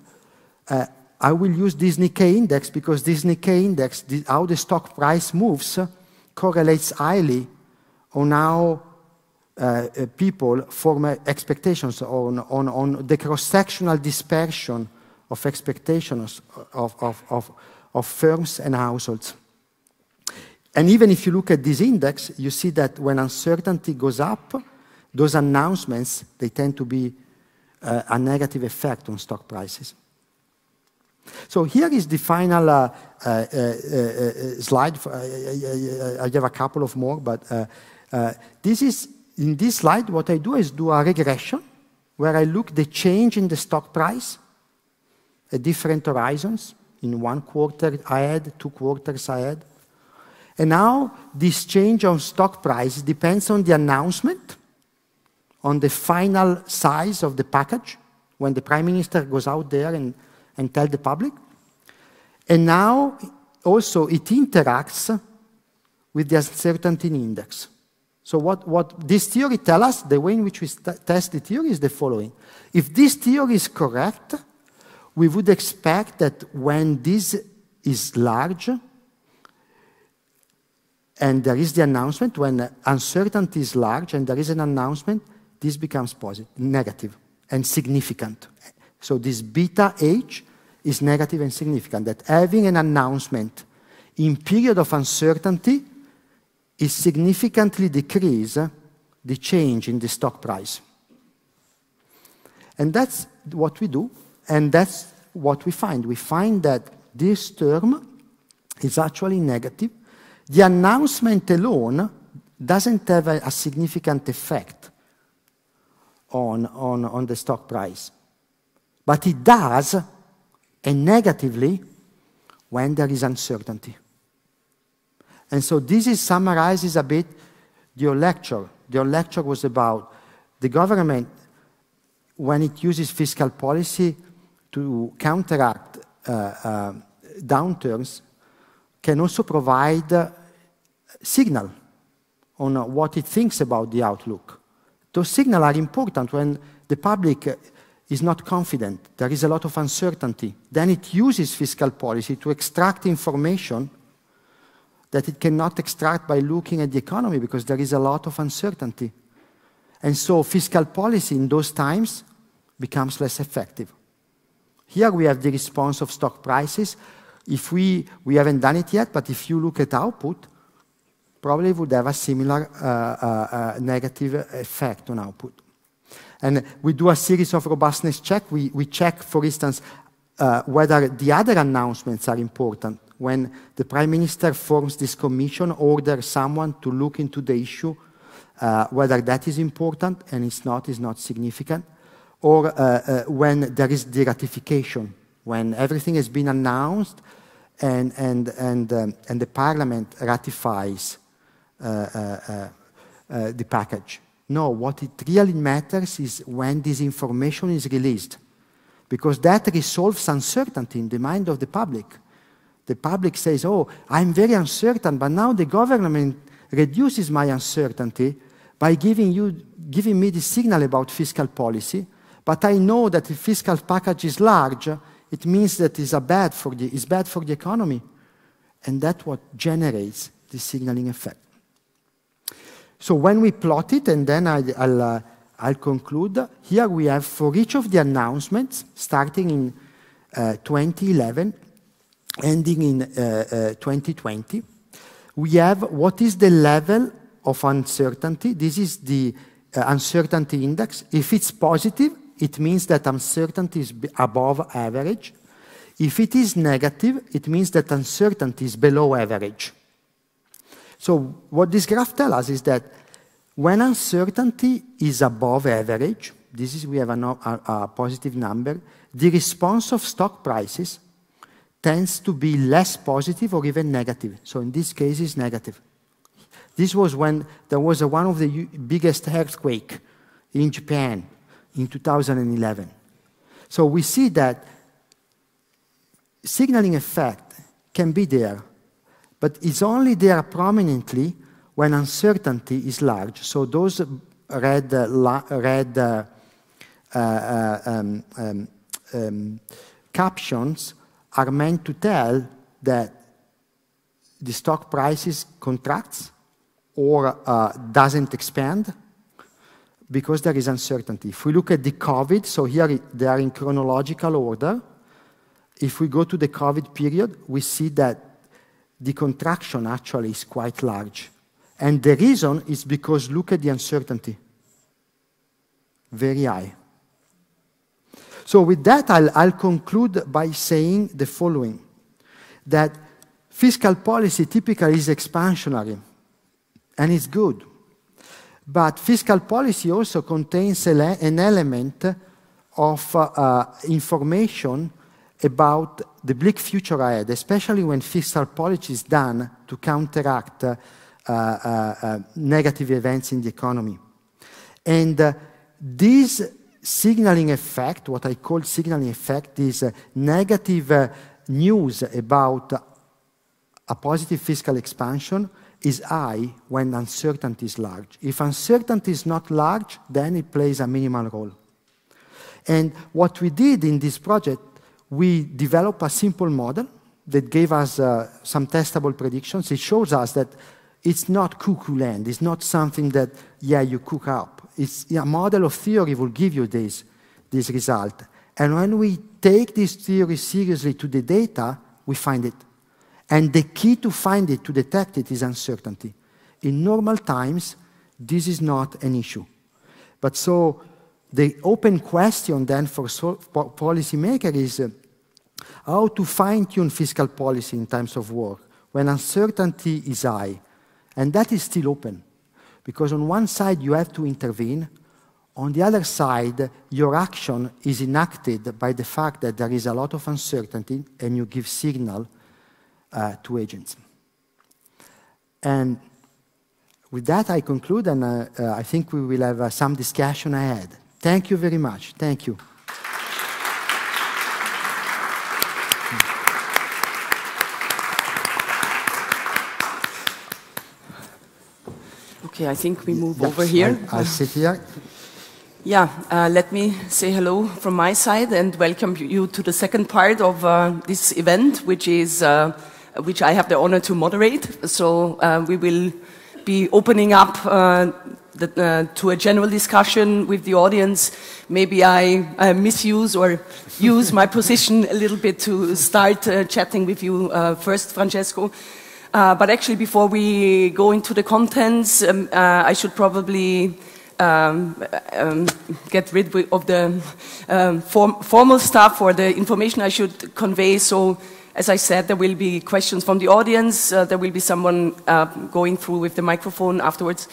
uh, I will use this Nikkei index because this Nikkei index, the, how the stock price moves, correlates highly on how uh, uh people form expectations on, on, on the cross-sectional dispersion of expectations of, of, of, of firms and households. And even if you look at this index, you see that when uncertainty goes up, those announcements, they tend to be uh, a negative effect on stock prices. So here is the final uh, uh, uh, slide. I have a couple of more, but Uh, this is in this slide. What I do is do a regression where I look the change in the stock price at different horizons. In one quarter ahead, two quarters ahead. And now this change on stock price depends on the announcement, on the final size of the package, when the prime minister goes out there and and tell the public. And now also it interacts with the uncertainty index. So what, what this theory tells us, the way in which we test the theory is the following. If this theory is correct, we would expect that when this is large, and there is the announcement, when uncertainty is large and there is an announcement, this becomes positive, negative, and significant. So this beta H is negative and significant, that having an announcement in period of uncertainty is significantly decrease the change in the stock price. And that's what we do, and that's what we find. We find that this term is actually negative. The announcement alone doesn't have a, a significant effect on, on, on the stock price. But it does and negatively when there is uncertainty. And so this is summarizes a bit your lecture. Your lecture was about the government, when it uses fiscal policy to counteract uh, uh, downturns, can also provide uh, signal on what it thinks about the outlook. Those signals are important when the public is not confident, there is a lot of uncertainty, then it uses fiscal policy to extract information that it cannot extract by looking at the economy because there is a lot of uncertainty. And so fiscal policy in those times becomes less effective. Here we have the response of stock prices. If we, we haven't done it yet, but if you look at output, probably would have a similar uh, uh, uh, negative effect on output. And we do a series of robustness check. We, we check, for instance, uh, whether the other announcements are important. When the Prime Minister forms this commission, order someone to look into the issue, uh, whether that is important, and it's not, is not significant. Or uh, uh, when there is the ratification, when everything has been announced and, and, and, um, and the Parliament ratifies uh, the package. No, what it really matters is when this information is released, because that resolves uncertainty in the mind of the public. The public says, Oh, I'm very uncertain, but now the government reduces my uncertainty by giving, you, giving me the signal about fiscal policy. But I know that the fiscal package is large, it means that it's, bad for the, it's bad for the economy. And that's what generates the signaling effect. So when we plot it, and then I, will uh, I'll conclude, here we have for each of the announcements, starting in uh, 2011, ending in uh, uh, 2020, we have what is the level of uncertainty. This is the uh, uncertainty index. If it's positive, it means that uncertainty is above average. If it is negative, it means that uncertainty is below average. So what this graph tells us is that when uncertainty is above average, this is we have a, a, a positive number, the response of stock prices tends to be less positive or even negative. So in this case, it's negative. This was when there was a, one of the biggest earthquake in Japan in 2011. So we see that signaling effect can be there, but it's only there prominently when uncertainty is large. So those red, uh, red uh, uh, um, um, um, captions are meant to tell that the stock prices contracts or uh, doesn't expand because there is uncertainty. If we look at the COVID, so here they are in chronological order. If we go to the COVID period, we see that the contraction actually is quite large. And the reason is because look at the uncertainty. Very high. So with that, I'll, I'll conclude by saying the following, that fiscal policy typically is expansionary, and it's good. But fiscal policy also contains an element of uh, uh, information about the bleak future ahead, especially when fiscal policy is done to counteract uh, uh, uh negative events in the economy. And uh, these signaling effect, what I call signaling effect, is uh, negative uh, news about a positive fiscal expansion is high when uncertainty is large. If uncertainty is not large, then it plays a minimal role. And what we did in this project, we developed a simple model that gave us uh, some testable predictions. It shows us that it's not cuckoo land. It's not something that, yeah, you cook up it's, a model of theory will give you this, this result. And when we take this theory seriously to the data, we find it. And the key to find it, to detect it, is uncertainty. In normal times, this is not an issue. But so the open question then for so, policymakers is uh, how to fine-tune fiscal policy in times of war when uncertainty is high. And that is still open. Because on one side, you have to intervene. On the other side, your action is enacted by the fact that there is a lot of uncertainty and you give signal uh, to agents. And with that, I conclude, and uh, uh, I think we will have uh, some discussion ahead. Thank you very much. Thank you. Okay, I think we move over here. I'll, I'll sit here. Yeah, uh, let me say hello from my side and welcome you to the second part of uh, this event, which is uh, which I have the honor to moderate. So uh, we will be opening up uh, the, uh, to a general discussion with the audience. Maybe I misuse or use my position a little bit to start chatting with you first, Francesco. Uh, but actually, before we go into the contents, um, uh, I should probably um, um, get rid of the um, form formal stuff or the information I should convey. So, as I said, there will be questions from the audience. Uh, there will be someone uh, going through with the microphone afterwards.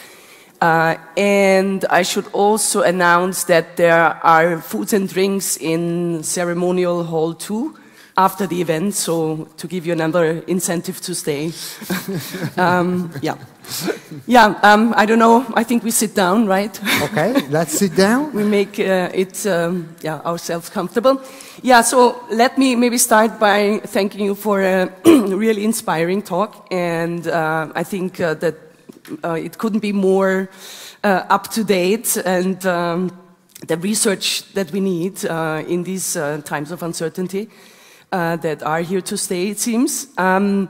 Uh, and I should also announce that there are foods and drinks in ceremonial hall 2 after the event, so to give you another incentive to stay. um, yeah. Yeah, um, I don't know. I think we sit down, right? Okay, let's sit down. we make uh, it, um, yeah, ourselves comfortable. Yeah, so let me maybe start by thanking you for a really inspiring talk. And uh, I think uh, that uh, it couldn't be more uh, up to date and um, the research that we need uh, in these times of uncertainty uh, that are here to stay, it seems. Um,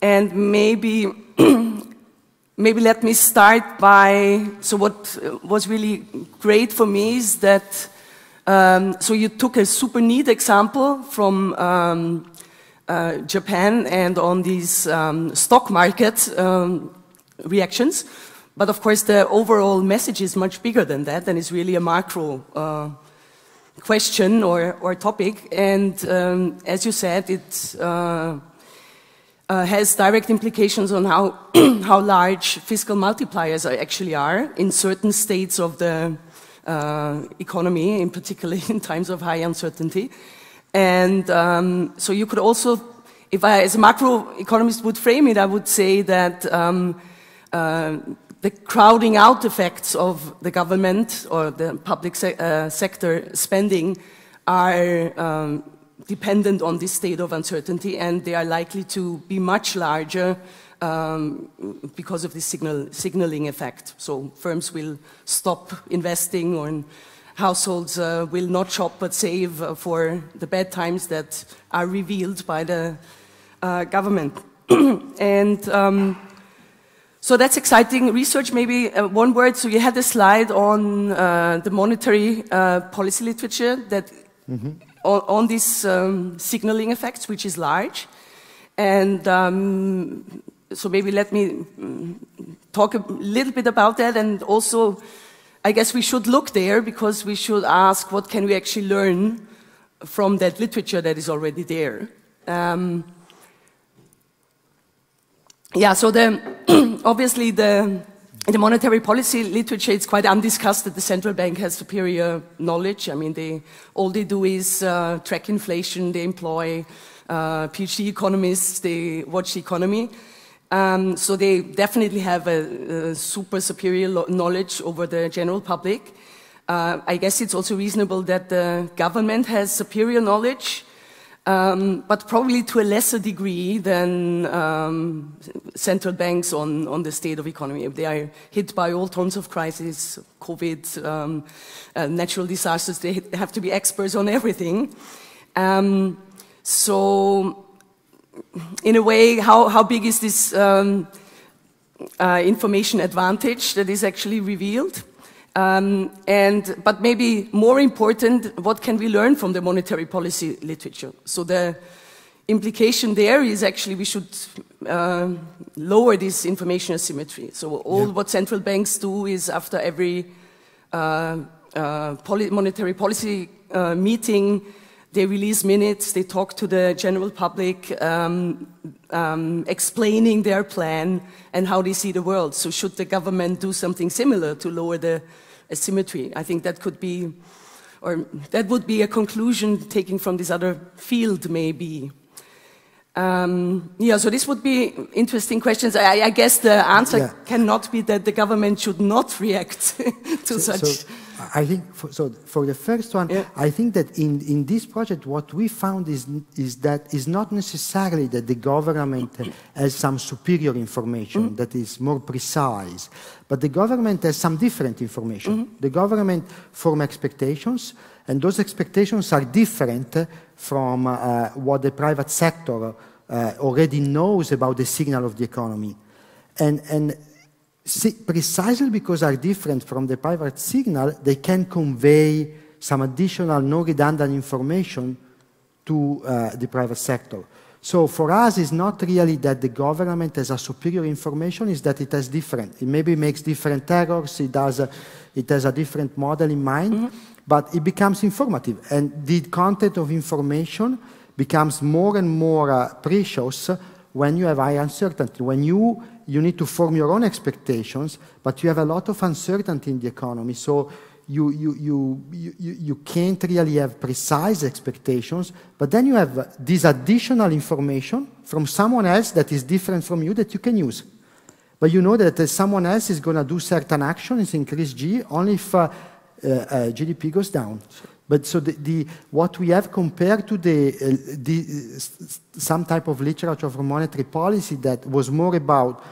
and maybe, maybe let me start by, so what was really great for me is that, um, so you took a super neat example from um, uh, Japan and on these um, stock market um, reactions. But of course, the overall message is much bigger than that, and it's really a macro uh, question or, or topic. And um, as you said, it uh, uh, has direct implications on how, how large fiscal multipliers actually are in certain states of the uh, economy, in particular in times of high uncertainty. And um, so you could also, if I, as a macroeconomist, would frame it, I would say that um, uh, the crowding out effects of the government or the public se uh, sector spending are um, dependent on this state of uncertainty and they are likely to be much larger um, because of this signal, signaling effect. So firms will stop investing or households uh, will not shop but save uh, for the bad times that are revealed by the uh, government. and um, so that's exciting research. Maybe uh, one word. So you had a slide on uh, the monetary uh, policy literature that mm -hmm. on, on these um, signaling effects, which is large. And um, so maybe let me mm, talk a little bit about that and also I guess we should look there because we should ask what can we actually learn from that literature that is already there. Um, yeah, so the, obviously the, the monetary policy literature is quite undiscussed that the central bank has superior knowledge. I mean, they, all they do is uh, track inflation, they employ uh, PhD economists, they watch the economy. Um, so they definitely have a, a super superior knowledge over the general public. Uh, I guess it's also reasonable that the government has superior knowledge, um, but probably to a lesser degree than um, central banks on, on the state of economy. They are hit by all sorts of crises, COVID, um, uh, natural disasters. They have to be experts on everything. Um, so in a way, how, how big is this um, uh, information advantage that is actually revealed? Um, and, but maybe more important, what can we learn from the monetary policy literature? So the implication there is actually we should uh, lower this information asymmetry. So all yeah. what central banks do is after every uh, uh, poly monetary policy uh, meeting, they release minutes, they talk to the general public, um, um, explaining their plan and how they see the world. So should the government do something similar to lower the asymmetry? I think that could be, or that would be a conclusion taken from this other field maybe. Um, yeah, so this would be interesting questions. I, I guess the answer yeah. cannot be that the government should not react to so, such. So I think for, so. For the first one, yeah. I think that in, in this project, what we found is is that is not necessarily that the government has some superior information mm -hmm. that is more precise, but the government has some different information. Mm -hmm. The government form expectations, and those expectations are different from uh, what the private sector uh, already knows about the signal of the economy, and and precisely because are different from the private signal, they can convey some additional non-redundant information to uh, the private sector. So for us, it's not really that the government has a superior information, it's that it has different. It maybe makes different errors, it, does a, it has a different model in mind, mm -hmm. but it becomes informative. And the content of information becomes more and more uh, precious when you have high uncertainty, when you you need to form your own expectations, but you have a lot of uncertainty in the economy. So you, you, you, you, you can't really have precise expectations, but then you have this additional information from someone else that is different from you that you can use. But you know that someone else is going to do certain actions, increase G, only if uh, uh, uh, GDP goes down. But so the, the, what we have compared to the, uh, the, some type of literature for monetary policy that was more about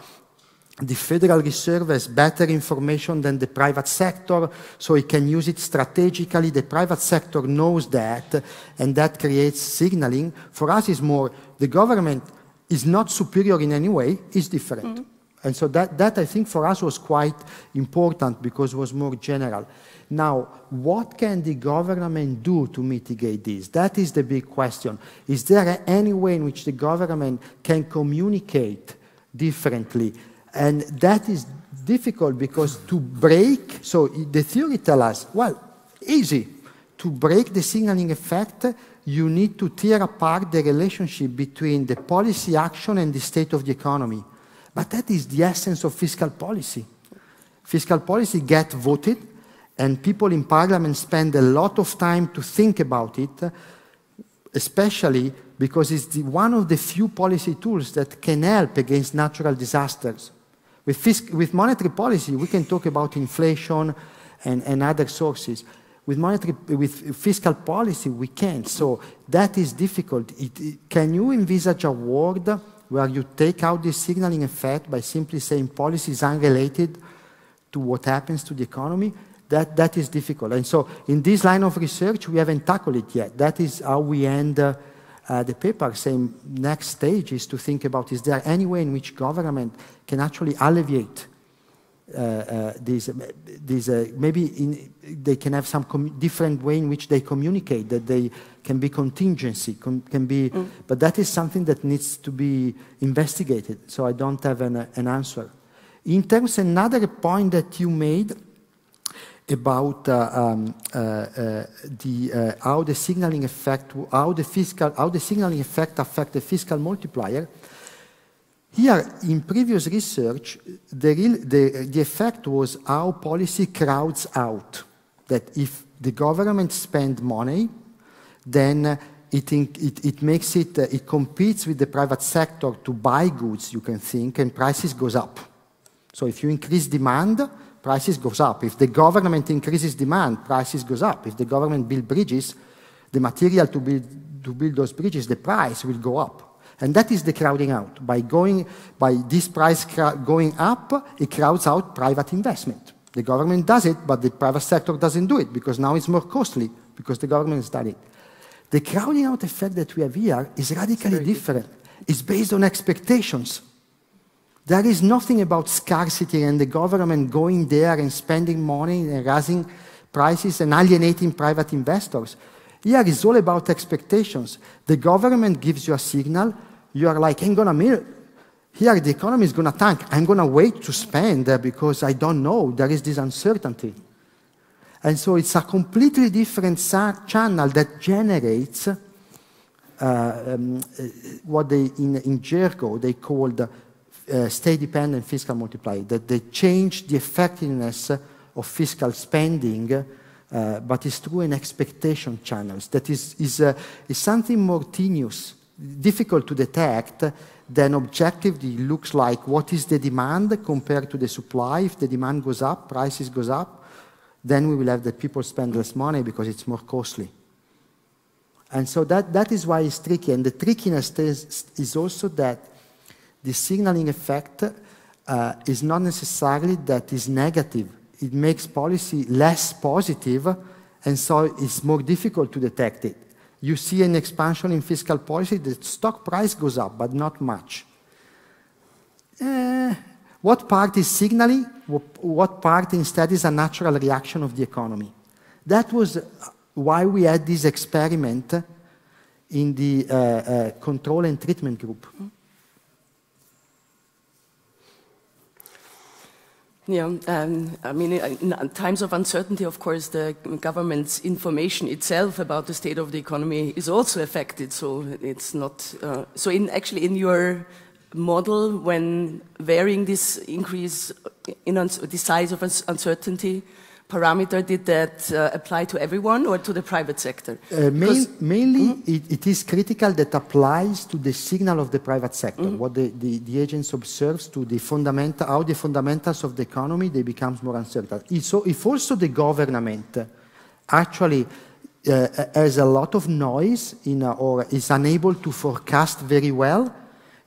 the Federal Reserve has better information than the private sector, so it can use it strategically. The private sector knows that, and that creates signaling. For us, is more the government is not superior in any way; it's different. Mm -hmm. And so that, that I think for us was quite important because it was more general. Now, what can the government do to mitigate this? That is the big question. Is there any way in which the government can communicate differently? And that is difficult because to break, so the theory tells us, well, easy. To break the signaling effect, you need to tear apart the relationship between the policy action and the state of the economy. But that is the essence of fiscal policy. Fiscal policy gets voted, and people in parliament spend a lot of time to think about it, especially because it's the, one of the few policy tools that can help against natural disasters. With, with monetary policy, we can talk about inflation and, and other sources. With monetary, with fiscal policy, we can't. So that is difficult. It, it, can you envisage a world where you take out the signaling effect by simply saying policy is unrelated to what happens to the economy? That, that is difficult. And so in this line of research, we haven't tackled it yet. That is how we end uh, uh, the paper saying next stage is to think about is there any way in which government can actually alleviate uh, uh, these, these uh, maybe in, they can have some different way in which they communicate, that they can be contingency, can be, mm. but that is something that needs to be investigated. So I don't have an, an answer. In terms, another point that you made about uh, um, uh, uh, the, how the signaling effect, how the fiscal, how the signaling effect affect the fiscal multiplier. Here, in previous research, the, real, the, the effect was how policy crowds out. That if the government spends money, then it, it, it, makes it, uh, it competes with the private sector to buy goods, you can think, and prices goes up. So if you increase demand, prices goes up. If the government increases demand, prices goes up. If the government build bridges, the material to build, to build those bridges, the price will go up. And that is the crowding out. By, going, by this price going up, it crowds out private investment. The government does it, but the private sector doesn't do it because now it's more costly because the government has done it. The crowding out effect that we have here is radically different. different. It's based on expectations. There is nothing about scarcity and the government going there and spending money and raising prices and alienating private investors. Here it's all about expectations. The government gives you a signal, you are like, I'm gonna. Here the economy is gonna tank. I'm gonna wait to spend because I don't know. There is this uncertainty. And so it's a completely different channel that generates uh, um, uh, what they, in, in Jergo, they called uh, state-dependent fiscal multiplier, that they change the effectiveness of fiscal spending, uh, but it's through an expectation channels. That is, is, uh, is something more tenuous, difficult to detect, than objectively looks like what is the demand compared to the supply. If the demand goes up, prices goes up, then we will have that people spend less money because it's more costly. And so that, that is why it's tricky. And the trickiness is, is also that the signaling effect uh, is not necessarily that is negative. It makes policy less positive, and so it's more difficult to detect it. You see an expansion in fiscal policy, the stock price goes up, but not much. Uh, what part is signaling? What part instead is a natural reaction of the economy? That was why we had this experiment in the uh, uh, control and treatment group. Yeah, um, I mean, in times of uncertainty, of course, the government's information itself about the state of the economy is also affected. So it's not. Uh, so in actually in your model, when varying this increase in the size of uncertainty, parameter, did that uh, apply to everyone or to the private sector? Uh, main, mainly, mm -hmm. it, it is critical that applies to the signal of the private sector, mm -hmm. what the, the, the agents observes to the fundamental, how the fundamentals of the economy, they become more uncertain. So if also the government actually uh, has a lot of noise in, or is unable to forecast very well,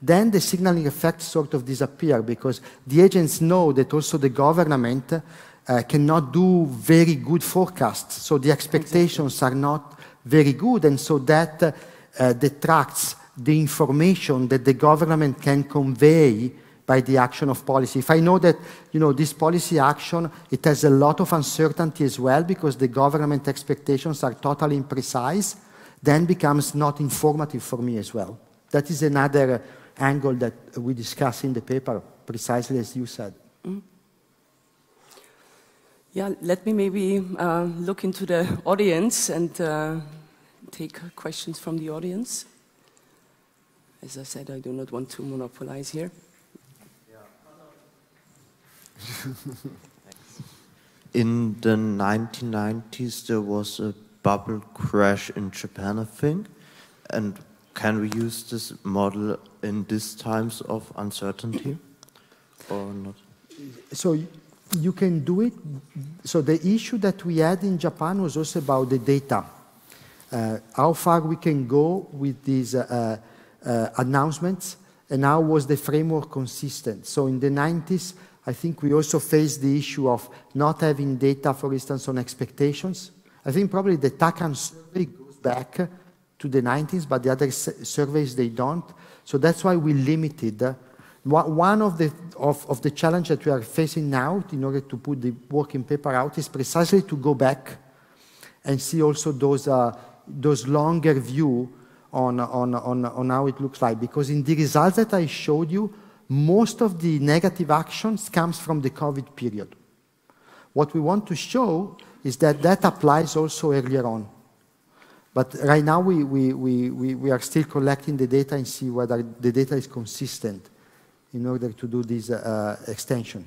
then the signaling effects sort of disappear because the agents know that also the government uh, cannot do very good forecasts. So the expectations exactly. are not very good, and so that uh, detracts the information that the government can convey by the action of policy. If I know that, you know, this policy action, it has a lot of uncertainty as well because the government expectations are totally imprecise, then becomes not informative for me as well. That is another angle that we discuss in the paper, precisely as you said. Mm. Yeah, let me maybe uh, look into the audience and uh, take questions from the audience. As I said, I do not want to monopolize here. in the 1990s, there was a bubble crash in Japan, I think. And can we use this model in these times of uncertainty or not? So you can do it. So the issue that we had in Japan was also about the data. Uh, how far we can go with these uh, uh, announcements and how was the framework consistent. So in the 90s, I think we also faced the issue of not having data, for instance, on expectations. I think probably the Tankan survey goes back to the 90s, but the other surveys, they don't. So that's why we limited. One of the, of, of the challenge that we are facing now in order to put the working paper out is precisely to go back and see also those, uh, those longer view on, on, on, on how it looks like. Because in the results that I showed you, most of the negative actions comes from the COVID period. What we want to show is that that applies also earlier on. But right now we, we, we, we, are still collecting the data and see whether the data is consistent in order to do this uh, extension.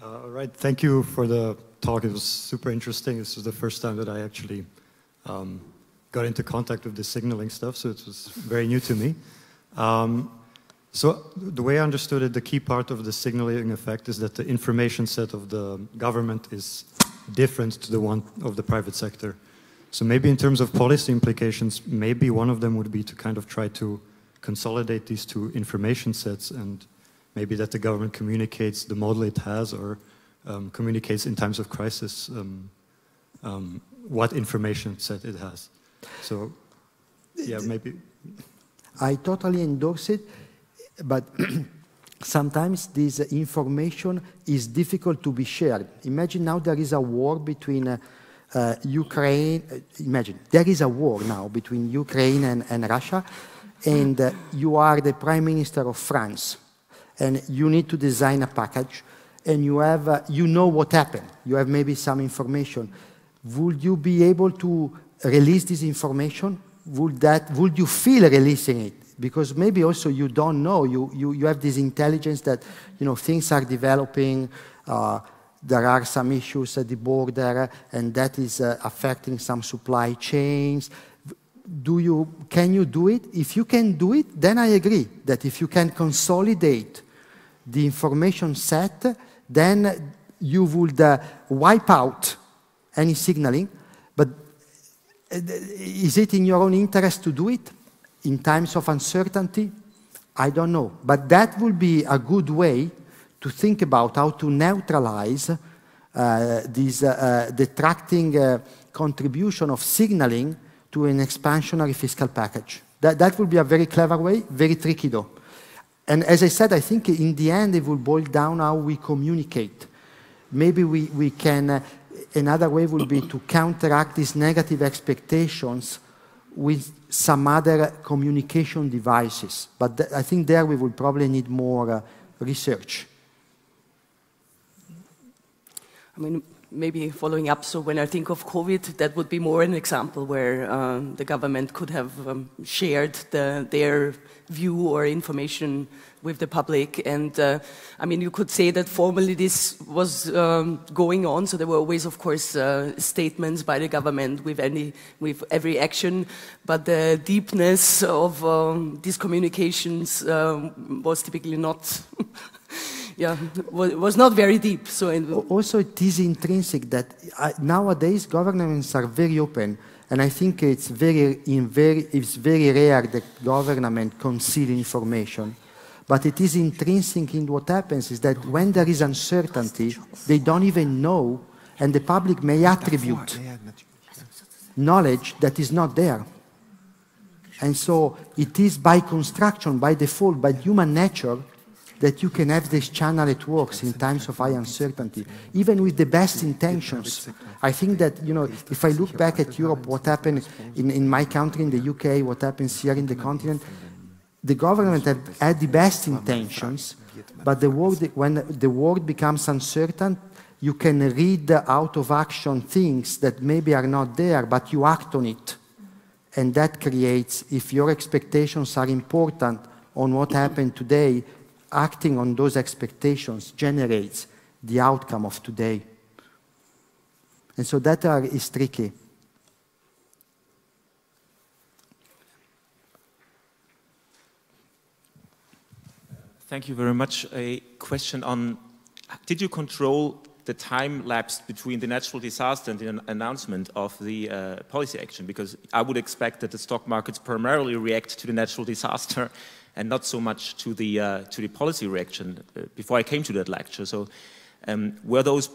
Uh, all right, thank you for the talk. It was super interesting. This was the first time that I actually um, got into contact with the signaling stuff, so it was very new to me. Um, so the way I understood it, the key part of the signaling effect is that the information set of the government is different to the one of the private sector. So maybe in terms of policy implications, maybe one of them would be to kind of try to consolidate these two information sets and maybe that the government communicates the model it has or um, communicates in times of crisis um, um, what information set it has. So, yeah, maybe. I totally endorse it, but sometimes this information is difficult to be shared. Imagine now there is a war between uh, uh, Ukraine, uh, imagine, there is a war now between Ukraine and, and Russia, and uh, you are the Prime Minister of France, and you need to design a package and you have, uh, you know what happened. You have maybe some information. Would you be able to release this information? Would that, would you feel releasing it? Because maybe also you don't know. You, you, you have this intelligence that, you know, things are developing. Uh, there are some issues at the border, and that is uh, affecting some supply chains. Do you, can you do it? If you can do it, then I agree that if you can consolidate the information set, then you would uh, wipe out any signaling. But uh, is it in your own interest to do it in times of uncertainty? I don't know. But that would be a good way to think about how to neutralize uh, this uh, uh detracting uh, contribution of signaling to an expansionary fiscal package. That, that would be a very clever way, very tricky though. And as I said, I think in the end it will boil down how we communicate. Maybe we, we can, uh, another way would be to counteract these negative expectations with some other communication devices. But th I think there we will probably need more uh, research. I mean, maybe following up, so when I think of COVID, that would be more an example where um, the government could have um, shared the, their view or information with the public. And uh, I mean, you could say that formally this was um, going on. So there were always, of course, uh, statements by the government with any with every action, but the deepness of um, these communications um, was typically not. yeah, was not very deep. So also it is intrinsic that uh, nowadays governments are very open, and I think it's very, very, it's very rare that government conceal information. But it is intrinsic in what happens is that when there is uncertainty, they don't even know and the public may attribute knowledge that is not there. And so it is by construction, by default, by human nature, that you can have this channel at works in times of high uncertainty, even with the best intentions. I think that, you know, if I look back at Europe, what happened in, in my country, in the UK, what happens here in the continent, the government had, had the best intentions, but the world, when the world becomes uncertain, you can read out of action things that maybe are not there, but you act on it. And that creates, if your expectations are important on what happened today, acting on those expectations generates the outcome of today. And so that are, is tricky. Thank you very much. A question on, did you control the time lapse between the natural disaster and the announcement of the uh, policy action? Because I would expect that the stock markets primarily react to the natural disaster and not so much to the, uh, to the policy reaction uh, before I came to that lecture. So um, were those,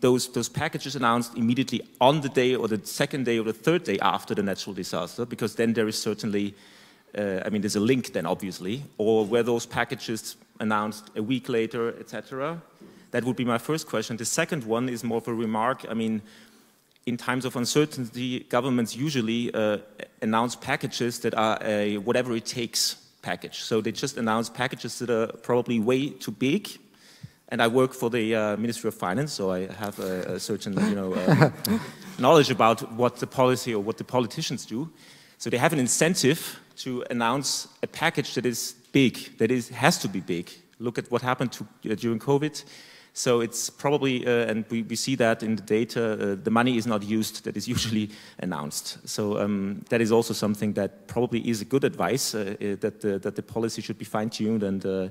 those, those packages announced immediately on the day or the second day or the third day after the natural disaster? Because then there is certainly, uh, I mean, there's a link then obviously, or were those packages announced a week later, etc.? That would be my first question. The second one is more of a remark. I mean, in times of uncertainty, governments usually uh, announce packages that are a whatever it takes package. So they just announce packages that are probably way too big. And I work for the uh, Ministry of Finance, so I have a, a certain you know, uh, knowledge about what the policy or what the politicians do. So they have an incentive to announce a package that is big, that is, has to be big. Look at what happened to, uh, during COVID. So it's probably, uh, and we, we, see that in the data, uh, the money is not used that is usually announced. So um, that is also something that probably is a good advice, uh, uh that, the, that the policy should be fine-tuned and uh,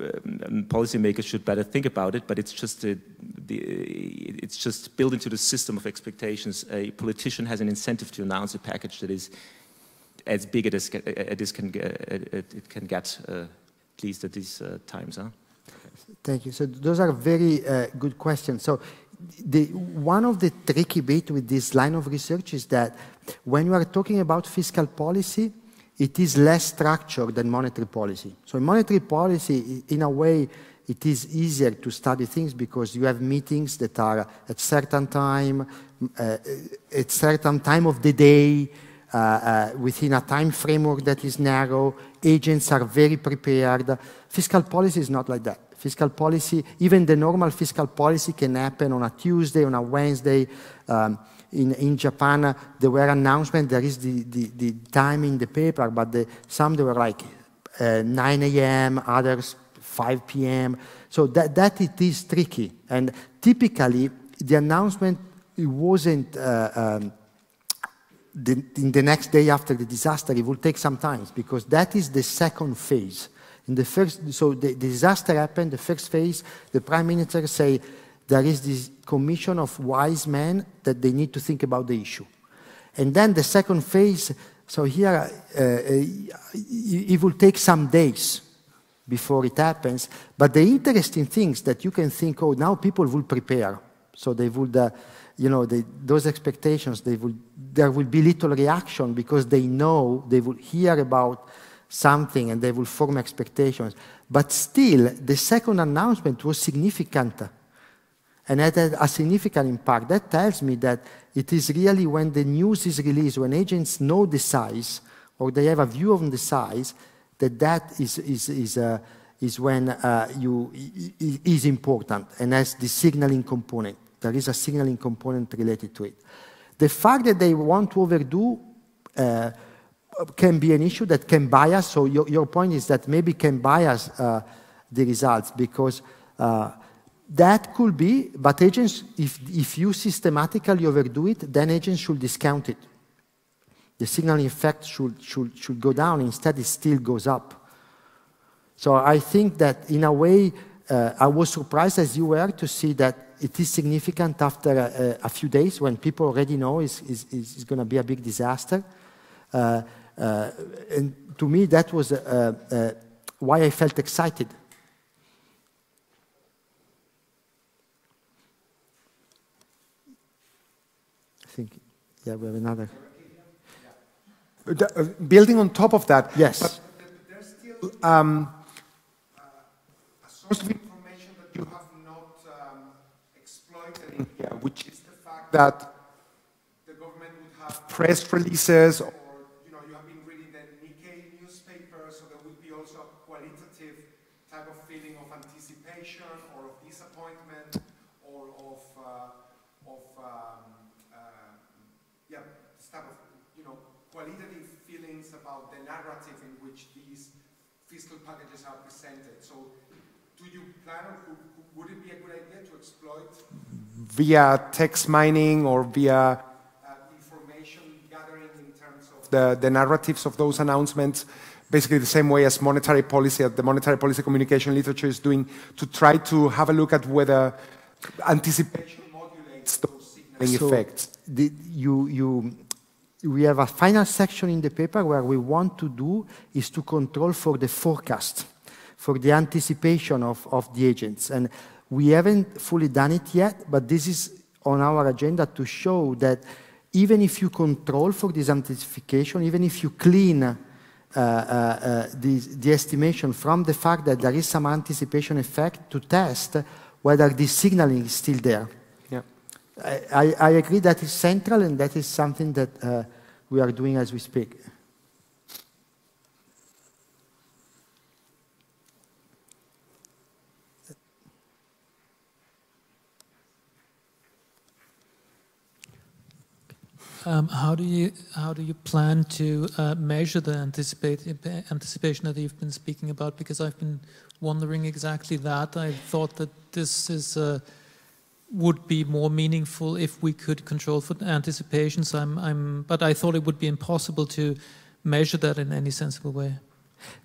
Um, policymakers should better think about it, but it's just, the, it's just built into the system of expectations. A politician has an incentive to announce a package that is as big as it can, it can get, uh, at least at these uh, times. Huh? Thank you. So those are very uh, good questions. So the, one of the tricky bit with this line of research is that when you are talking about fiscal policy, it is less structured than monetary policy. So in monetary policy, in a way, it is easier to study things because you have meetings that are at certain time, uh, at certain time of the day, uh, uh, within a time framework that is narrow. Agents are very prepared. Fiscal policy is not like that. Fiscal policy, even the normal fiscal policy can happen on a Tuesday, on a Wednesday. Um, in, in Japan, uh, there were announcements, there is the, the, the, time in the paper, but the, some they were like uh, 9 a.m., others 5 p.m. So that, that it is tricky. And typically, the announcement it wasn't uh, um, the, in the next day after the disaster. It will take some time because that is the second phase. In the first, so the, the disaster happened, the first phase, the prime minister say there is this commission of wise men that they need to think about the issue. And then the second phase, so here uh, uh it will take some days before it happens. But the interesting things that you can think, oh, now people will prepare. So they would, uh, you know, they, those expectations, they will, there will be little reaction because they know, they will hear about something and they will form expectations. But still, the second announcement was significant and that had a significant impact. That tells me that it is really when the news is released, when agents know the size or they have a view on the size, that that is, is, is, uh, is when uh, you, is important and has the signaling component. There is a signaling component related to it. The fact that they want to overdo uh, can be an issue that can bias. So your, your point is that maybe can bias uh, the results because uh, that could be, but agents, if, if you systematically overdo it, then agents should discount it. The signaling effect should, should, should go down. Instead, it still goes up. So I think that in a way, uh, I was surprised as you were to see that it is significant after a, a few days when people already know it's, it's, it's going to be a big disaster. Uh, uh, and to me, that was uh, uh, why I felt excited. Yeah, we have another. Uh, building on top of that, Yes. but there's still um, a source of information that you have not um, exploited in here, which is the fact that the government would have press releases, or you know, you have been reading the Nikkei newspaper, so there would be also a qualitative type of feeling of anticipation or of disappointment or of uh, of um, uh, yeah, this type of you know qualitative feelings about the narrative in which these fiscal packages are presented. So, do you plan or could- would it be a good idea to exploit via text mining or via uh, information gathering in terms of the, the narratives of those announcements? Basically, the same way as monetary policy, as the monetary policy communication literature is doing, to try to have a look at whether anticipation modulates those signaling So effects. the, you, you, we have a final section in the paper where we want to do is to control for the forecast, for the anticipation of, of the agents. And we haven't fully done it yet, but this is on our agenda to show that even if you control for this anticipation, even if you clean uh, uh, uh, the, the estimation from the fact that there is some anticipation effect to test whether this signaling is still there. Yeah. I, I I agree that is central and that is something that uh, we are doing as we speak. Um, how do you how do you plan to uh, measure the anticipate, anticipation that you've been speaking about? Because I've been wondering exactly that. I thought that this is uh, would be more meaningful if we could control for anticipations. I'm, I'm, but I thought it would be impossible to measure that in any sensible way.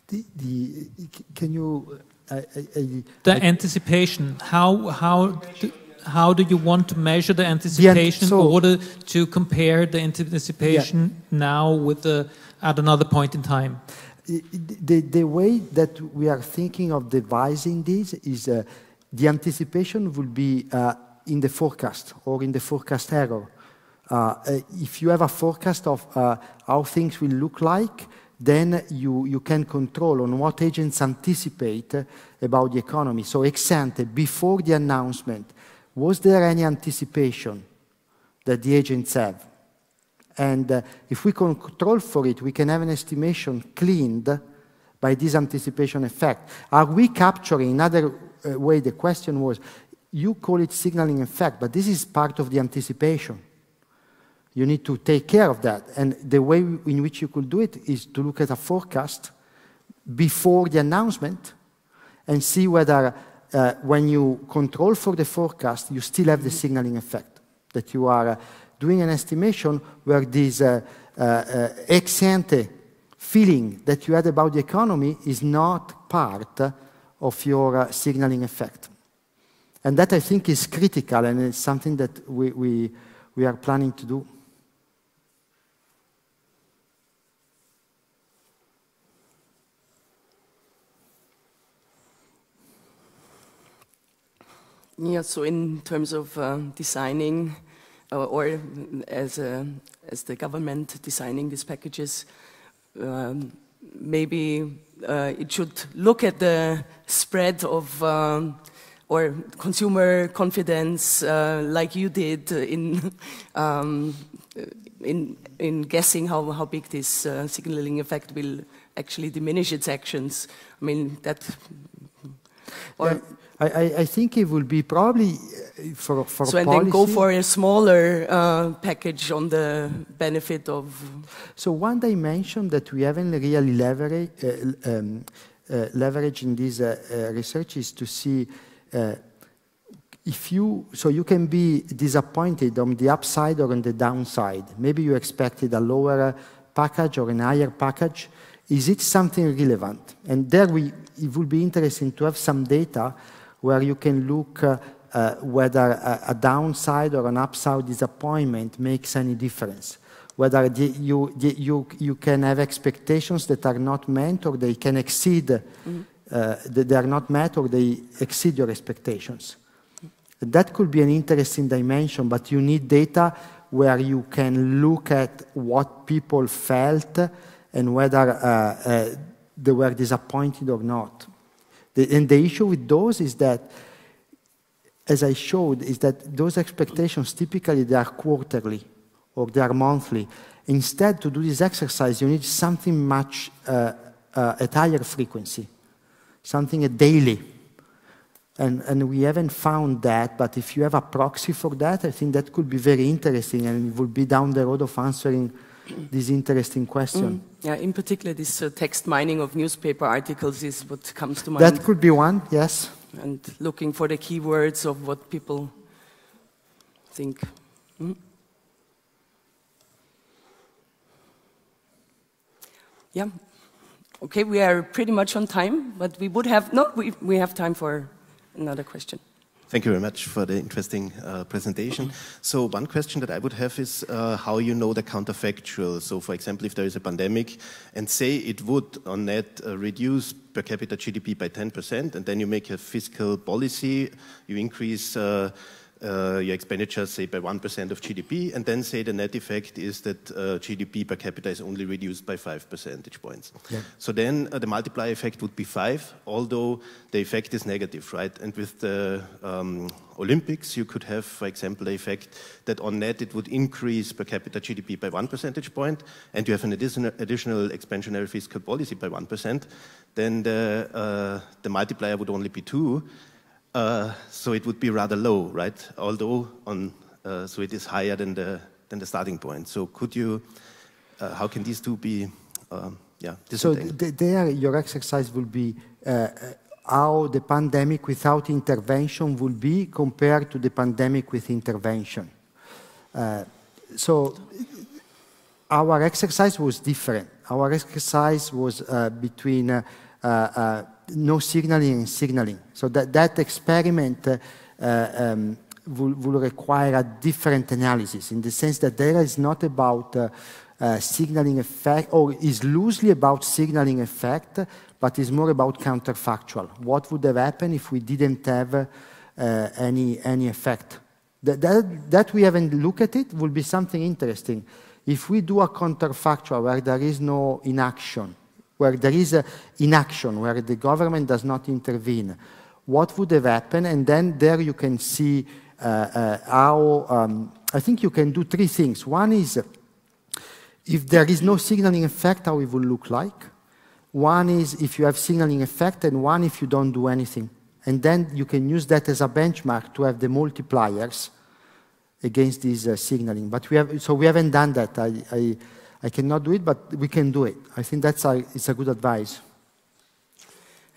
The, the, can you? I, I, I, The I- anticipation. How how do, how do you want to measure the anticipation so- in order to compare the anticipation now with the at another point in time? the, the way that we are thinking of devising this is uh, the anticipation will be uh, in the forecast or in the forecast error. Uh, uh, if you have a forecast of uh, how things will look like, then you, you can control on what agents anticipate about the economy. So ex ante, before the announcement, was there any anticipation that the agents have? And uh, if we control for it, we can have an estimation cleaned by this anticipation effect. Are we capturing, another uh, way the question was, you call it signaling effect, but this is part of the anticipation. You need to take care of that. And the way in which you could do it is to look at a forecast before the announcement and see whether uh, when you control for the forecast, you still have the signaling effect, that you are uh, doing an estimation where this uh, uh, ex ante feeling that you had about the economy is not part of your uh, signaling effect. And that I think is critical and it's something that we, we, we are planning to do. Yeah, so in terms of uh, designing, uh, or as, a, as the government designing these packages, um, maybe uh, it should look at the spread of um, or consumer confidence, uh, like you did in um, in in guessing how how big this uh, signaling effect will actually diminish its actions. I mean that. Or, Yeah, I, I, I think it will be probably uh, for, for so and then go for a smaller uh, package on the benefit of. So one dimension that we haven't really leverage, uh, um, uh, leverage in this uh, uh, research is to see uh, if you, so you can be disappointed on the upside or on the downside. Maybe you expected a lower package or an higher package. Is it something relevant? And there we, it would be interesting to have some data where you can look uh, uh, whether a, a downside or an upside disappointment makes any difference whether the, you, the, you, you can have expectations that are not met or they can exceed, Mm-hmm. uh, that they are not met or they exceed your expectations. That could be an interesting dimension, but you need data where you can look at what people felt and whether uh, uh, they were disappointed or not. And the issue with those is that, as I showed, is that those expectations typically they are quarterly or they are monthly. Instead, to do this exercise, you need something much uh, uh, at higher frequency, something a daily. And, and we haven't found that, but if you have a proxy for that, I think that could be very interesting and it would be down the road of answering this interesting question. Mm. Yeah, in particular, this uh, text mining of newspaper articles is what comes to mind. That could be one, yes. And looking for the keywords of what people think. Mm. Yeah. Okay, we are pretty much on time, but we would have, no, we, we have time for another question. Thank you very much for the interesting uh, presentation. So one question that I would have is uh, how you know the counterfactual. So for example, if there is a pandemic and say it would on net uh, reduce per capita GDP by 10% and then you make a fiscal policy, you increase uh, your expenditures, say, by 1% of GDP, and then say the net effect is that uh, GDP per capita is only reduced by 5 percentage points. Yeah. So then uh, the multiplier effect would be 5, although the effect is negative, right? And with the um, Olympics, you could have, for example, the effect that on net it would increase per capita GDP by 1 percentage point, and you have an additional, additional expansionary fiscal policy by 1%, then the, uh, the multiplier would only be 2, uh, so it would be rather low, right? Although on, uh, so it is higher than the, than the starting point. So could you, uh, how can these two be, um, yeah, So th there your exercise will be uh, uh, how the pandemic without intervention will be compared to the pandemic with intervention. so our exercise was different. Our exercise was between no signaling signaling. So that, that experiment uh, um, will, will, require a different analysis in the sense that there is not about uh, uh, signaling effect, or is loosely about signaling effect, but is more about counterfactual. What would have happened if we didn't have uh, any, any effect? That, that, that we haven't looked at it will be something interesting. If we do a counterfactual where there is no inaction, where there is inaction, where the government does not intervene, what would have happened? And then there you can see uh, uh, how, um, I think you can do three things. One is, if there is no signaling effect, how it will look like. One is if you have signaling effect, and one if you don't do anything. And then you can use that as a benchmark to have the multipliers against this uh, signaling. But we have, so we haven't done that. I, I I cannot do it, but we can do it. I think that's a, it's a good advice.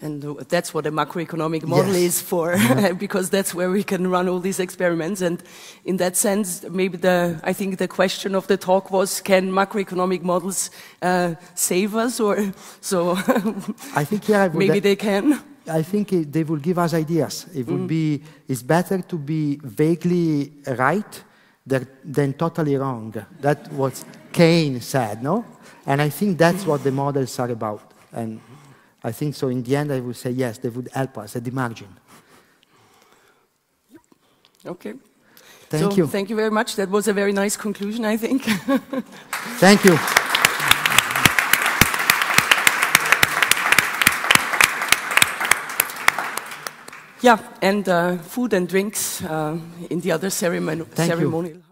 And that's what a macroeconomic model yes. is for, yeah. because that's where we can run all these experiments. And in that sense, maybe the, I think the question of the talk was, can macroeconomic models uh, save us? Or so I think yeah, maybe they can. I think it, they will give us ideas. It would mm. be, it's better to be vaguely right than, than totally wrong. That was Keynes said, no? And I think that's what the models are about. And I think so in the end I would say yes, they would help us at the margin. Okay. Thank so, you. Thank you very much. That was a very nice conclusion, I think. thank you. Yeah, and uh, food and drinks uh, in the other ceremony. ceremonial.